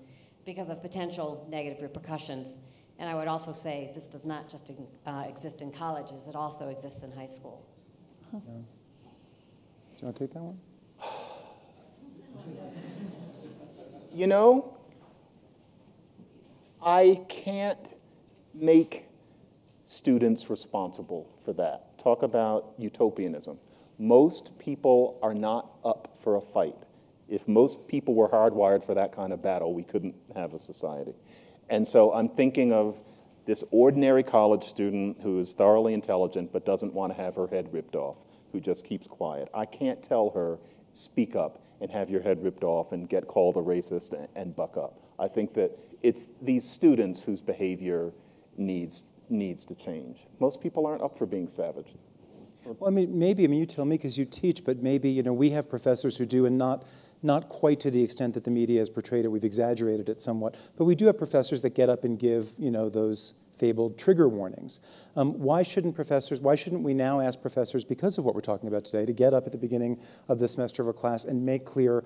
S6: because of potential negative repercussions? And I would also say this does not just uh, exist in colleges, it also exists in high school.
S3: Huh. Do you want to take that one?
S2: You know, I can't make students responsible for that. Talk about utopianism. Most people are not up for a fight. If most people were hardwired for that kind of battle, we couldn't have a society. And so I'm thinking of this ordinary college student who is thoroughly intelligent but doesn't want to have her head ripped off, who just keeps quiet. I can't tell her, speak up and have your head ripped off and get called a racist and, buck up. I think that it's these students whose behavior needs, needs to change. Most people aren't up for being savaged.
S3: Well, I mean, maybe, I mean, you tell me because you teach, but maybe, you know, we have professors who do, and not, not quite to the extent that the media has portrayed it. We've exaggerated it somewhat. But we do have professors that get up and give, you know, those fabled trigger warnings. Um, why shouldn't professors, why shouldn't we now ask professors, because of what we're talking about today, to get up at the beginning of the semester of a class and make clear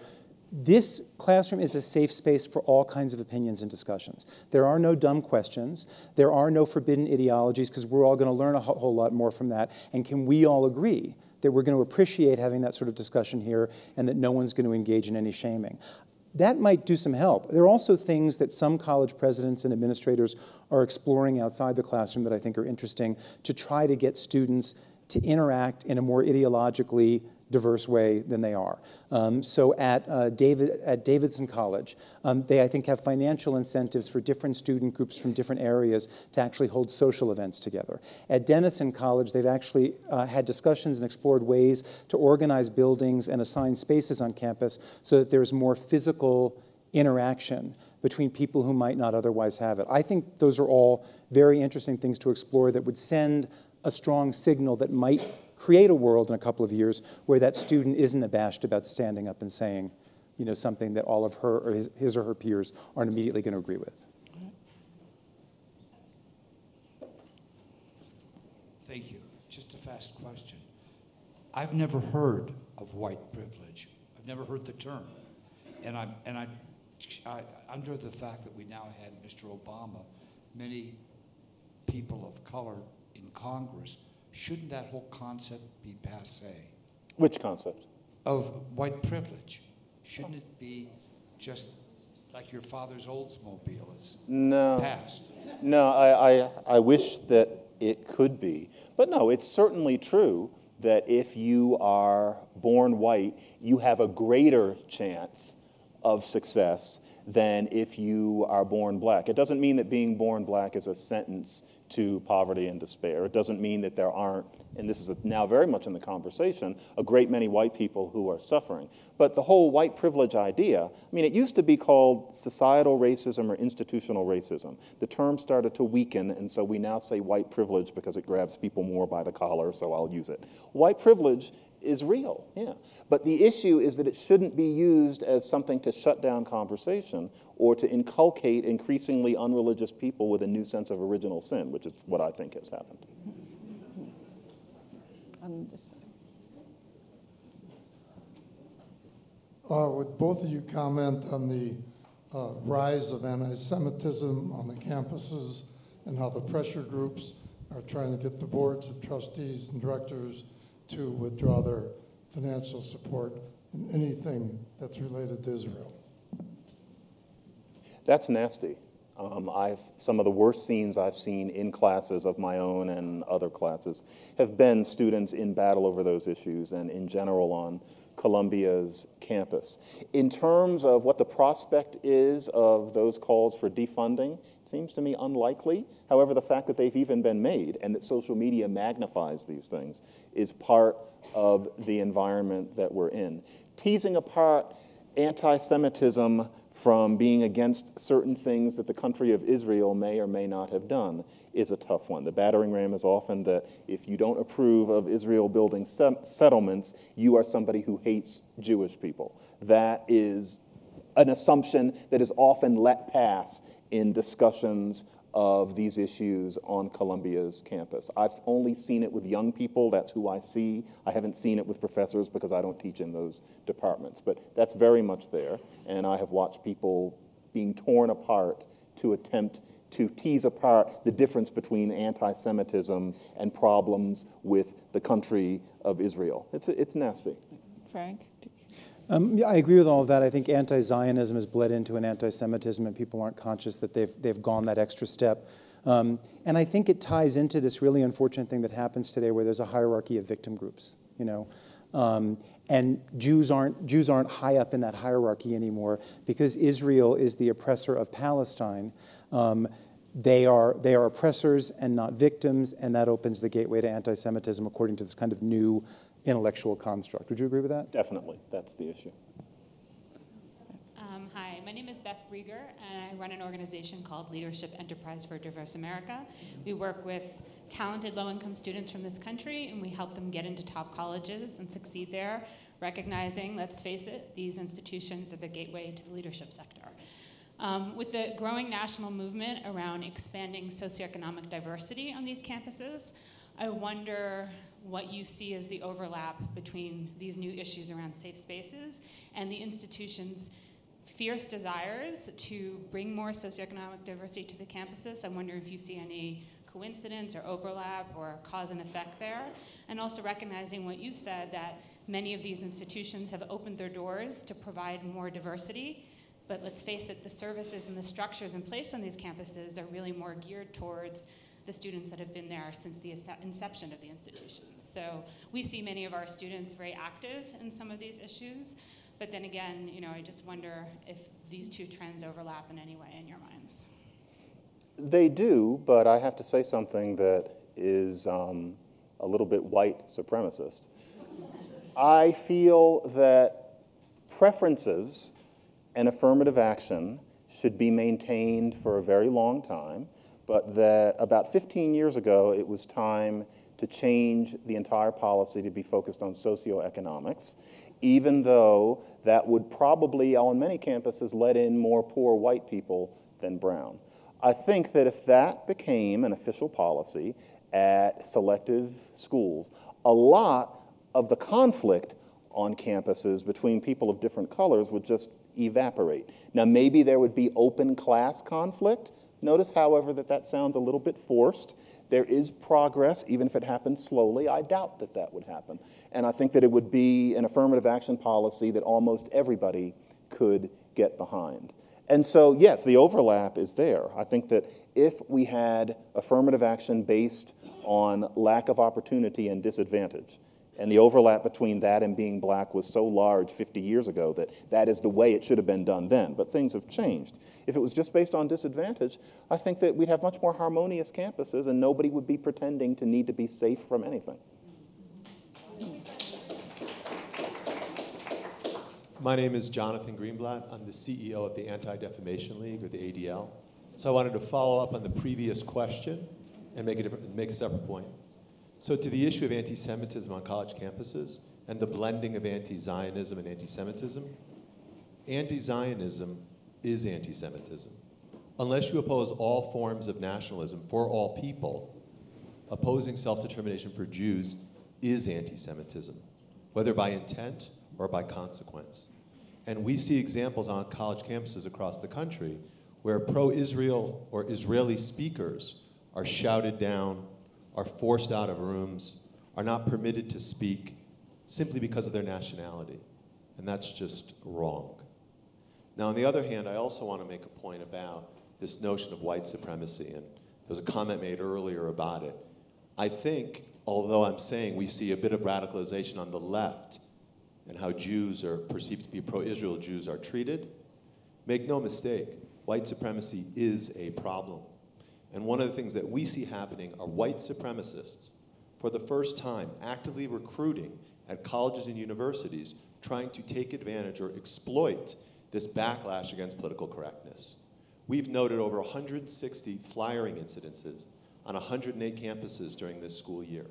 S3: this classroom is a safe space for all kinds of opinions and discussions. There are no dumb questions. There are no forbidden ideologies because we're all going to learn a whole lot more from that. And can we all agree that we're going to appreciate having that sort of discussion here and that no one's going to engage in any shaming? That might do some help. There are also things that some college presidents and administrators are exploring outside the classroom that I think are interesting to try to get students to interact in a more ideologically diverse way than they are. Um, so at, uh, David, at Davidson College, um, they, I think, have financial incentives for different student groups from different areas to actually hold social events together. At Denison College, they've actually uh, had discussions and explored ways to organize buildings and assign spaces on campus so that there's more physical interaction between people who might not otherwise have it. I think those are all very interesting things to explore that would send a strong signal that might create a world in a couple of years where that student isn't abashed about standing up and saying, you know, something that all of her or his, his or her peers aren't immediately going to agree with.
S7: Thank you. Just a fast question. I've never heard of white privilege. I've never heard the term. And I'm, and I, I, under the fact that we now had Mr. Obama, many people of color in Congress shouldn't that whole concept be passe?
S2: Which concept?
S7: Of white privilege. Shouldn't it be just like your father's Oldsmobile is
S2: No.
S7: passed?
S2: No, I, I, I wish that it could be. But no, it's certainly true that if you are born white, you have a greater chance of success than if you are born black. It doesn't mean that being born black is a sentence to poverty and despair. It doesn't mean that there aren't, and this is now very much in the conversation, a great many white people who are suffering. But the whole white privilege idea, I mean, it used to be called societal racism or institutional racism. The term started to weaken, and so we now say white privilege because it grabs people more by the collar, so I'll use it. White privilege is real, yeah. But the issue is that it shouldn't be used as something to shut down conversation or to inculcate increasingly unreligious people with a new sense of original sin, which is what I think has happened.
S1: On this side.
S8: Uh, Would both of you comment on the uh, rise of anti-Semitism on the campuses and how the pressure groups are trying to get the boards of trustees and directors to withdraw their financial support in anything that's related to Israel?
S2: That's nasty. Um, I've, some of the worst scenes I've seen in classes of my own and other classes have been students in battle over those issues and in general on Columbia's campus. In terms of what the prospect is of those calls for defunding, it seems to me unlikely. However, the fact that they've even been made and that social media magnifies these things is part of the environment that we're in. Teasing apart anti Semitism from being against certain things that the country of Israel may or may not have done is a tough one. The battering ram is often that if you don't approve of Israel building settlements, you are somebody who hates Jewish people. That is an assumption that is often let pass in discussions of these issues on Columbia's campus. I've only seen it with young people, that's who I see. I haven't seen it with professors because I don't teach in those departments, but that's very much there. And I have watched people being torn apart to attempt to tease apart the difference between anti Semitism and problems with the country of Israel. It's, it's nasty.
S1: Frank?
S3: Um, yeah, I agree with all of that. I think anti-Zionism has bled into an anti-Semitism, and people aren't conscious that they've they've gone that extra step. Um, and I think it ties into this really unfortunate thing that happens today, where there's a hierarchy of victim groups. You know, um, and Jews aren't Jews aren't high up in that hierarchy anymore because Israel is the oppressor of Palestine. Um, they are they are oppressors and not victims, and that opens the gateway to anti-Semitism, according to this kind of new intellectual construct. Would you agree with that?
S2: Definitely, that's the issue.
S9: Um, hi, my name is Beth Brieger, and I run an organization called Leadership Enterprise for Diverse America. We work with talented low income students from this country, and we help them get into top colleges and succeed there, recognizing, let's face it, these institutions are the gateway to the leadership sector. Um, with the growing national movement around expanding socioeconomic diversity on these campuses, I wonder what you see as the overlap between these new issues around safe spaces and the institution's fierce desires to bring more socioeconomic diversity to the campuses. I wonder if you see any coincidence or overlap or cause and effect there. And also recognizing what you said that many of these institutions have opened their doors to provide more diversity. But let's face it, the services and the structures in place on these campuses are really more geared towards the students that have been there since the inception of the institutions. So we see many of our students very active in some of these issues. But then again, you know, I just wonder if these two trends overlap in any way in your minds.
S2: They do, but I have to say something that is um, a little bit white supremacist. I feel that preferences and affirmative action should be maintained for a very long time, but that about 15 years ago, it was time to change the entire policy to be focused on socioeconomics, even though that would probably, on many campuses, let in more poor white people than brown. I think that if that became an official policy at selective schools, a lot of the conflict on campuses between people of different colors would just evaporate. Now, maybe there would be open class conflict. Notice, however, that that sounds a little bit forced. There is progress, even if it happens slowly. I doubt that that would happen. And I think that it would be an affirmative action policy that almost everybody could get behind. And so, yes, the overlap is there. I think that if we had affirmative action based on lack of opportunity and disadvantage, and the overlap between that and being black was so large 50 years ago that that is the way it should have been done then. But things have changed. If it was just based on disadvantage, I think that we'd have much more harmonious campuses and nobody would be pretending to need to be safe from anything.
S10: My name is Jonathan Greenblatt. I'm the CEO of the Anti Defamation League, or the ADL. So I wanted to follow up on the previous question and make a, different, make a separate point. So, to the issue of anti Semitism on college campuses and the blending of anti Zionism and anti Semitism, anti Zionism is anti Semitism. Unless you oppose all forms of nationalism for all people, opposing self determination for Jews is anti Semitism, whether by intent or by consequence. And we see examples on college campuses across the country where pro Israel or Israeli speakers are shouted down are forced out of rooms, are not permitted to speak simply because of their nationality. And that's just wrong. Now, on the other hand, I also want to make a point about this notion of white supremacy. And there was a comment made earlier about it. I think, although I'm saying we see a bit of radicalization on the left and how Jews are perceived to be pro Israel Jews are treated, make no mistake, white supremacy is a problem. And one of the things that we see happening are white supremacists, for the first time, actively recruiting at colleges and universities, trying to take advantage or exploit this backlash against political correctness. We've noted over 160 flyering incidences on 108 campuses during this school year.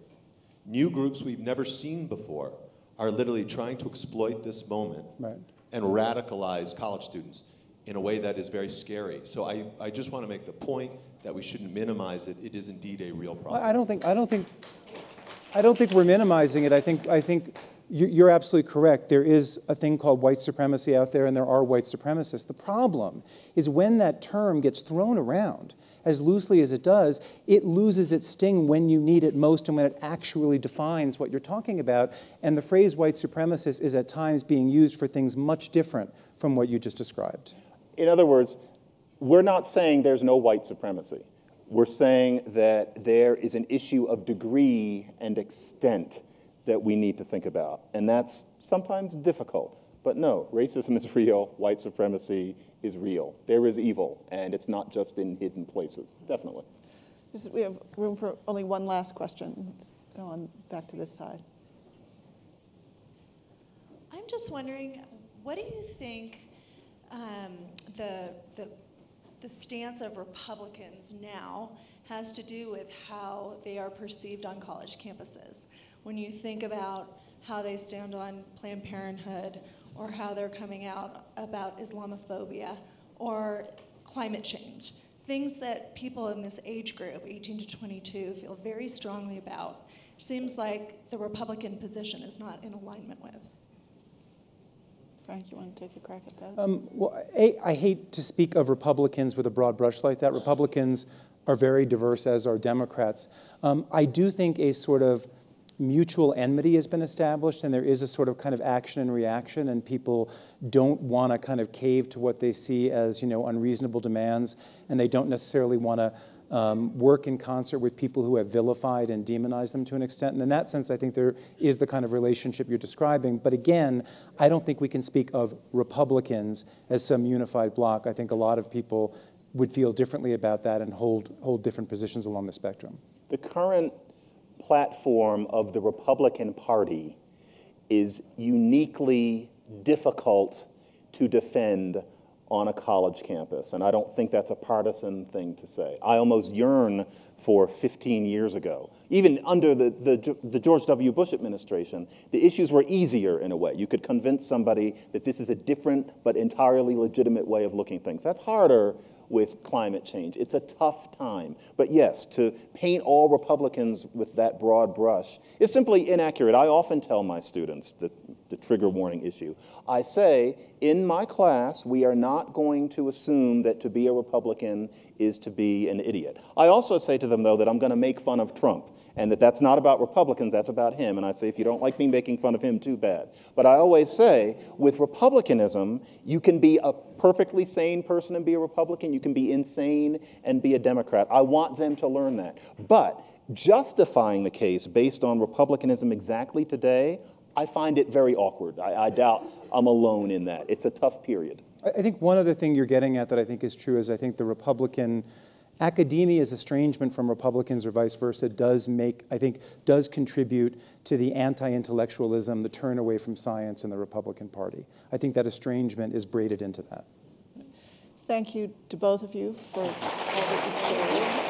S10: New groups we've never seen before are literally trying to exploit this moment
S3: right.
S10: and radicalize college students in a way that is very scary. So I, I just want to make the point that we shouldn't minimize it. It is indeed a real problem.
S3: I don't think, I don't think, I don't think we're minimizing it. I think, I think you're absolutely correct. There is a thing called white supremacy out there, and there are white supremacists. The problem is when that term gets thrown around as loosely as it does, it loses its sting when you need it most and when it actually defines what you're talking about. And the phrase white supremacist is at times being used for things much different from what you just described.
S2: In other words, we're not saying there's no white supremacy. We're saying that there is an issue of degree and extent that we need to think about. And that's sometimes difficult. But no, racism is real, white supremacy is real. There is evil, and it's not just in hidden places, definitely.
S1: We have room for only one last question. Let's go on back to this side.
S11: I'm just wondering, what do you think um, the, the, the stance of Republicans now has to do with how they are perceived on college campuses. When you think about how they stand on Planned Parenthood or how they're coming out about Islamophobia or climate change. Things that people in this age group, 18 to 22, feel very strongly about. Seems like the Republican position is not in alignment with.
S1: Frank, you want to take a crack at that?
S3: Um, well, A, I hate to speak of Republicans with a broad brush like that. Republicans are very diverse, as are Democrats. Um, I do think a sort of mutual enmity has been established, and there is a sort of kind of action and reaction, and people don't want to kind of cave to what they see as you know unreasonable demands, and they don't necessarily want to um, work in concert with people who have vilified and demonized them to an extent. And in that sense, I think there is the kind of relationship you're describing. But again, I don't think we can speak of Republicans as some unified bloc. I think a lot of people would feel differently about that and hold, hold different positions along the spectrum.
S2: The current platform of the Republican Party is uniquely difficult to defend on a college campus, and I don't think that's a partisan thing to say. I almost yearn for 15 years ago. Even under the, the, the, George W. Bush administration, the issues were easier in a way. You could convince somebody that this is a different but entirely legitimate way of looking things. That's harder with climate change. It's a tough time. But yes, to paint all Republicans with that broad brush is simply inaccurate. I often tell my students that the trigger warning issue. I say, in my class, we are not going to assume that to be a Republican is to be an idiot. I also say to them, though, that I'm going to make fun of Trump and that that's not about Republicans, that's about him. And I say, if you don't like me making fun of him, too bad. But I always say, with Republicanism, you can be a perfectly sane person and be a Republican, you can be insane and be a Democrat. I want them to learn that. But justifying the case based on Republicanism exactly today, I find it very awkward. I, I doubt I'm alone in that. It's a tough period.
S3: I think one other thing you're getting at that I think is true is I think the Republican academia's estrangement from Republicans or vice versa does make, I think, does contribute to the anti-intellectualism, the turn away from science in the Republican Party. I think that estrangement is braided into that.
S1: Thank you to both of you for all that you've shared.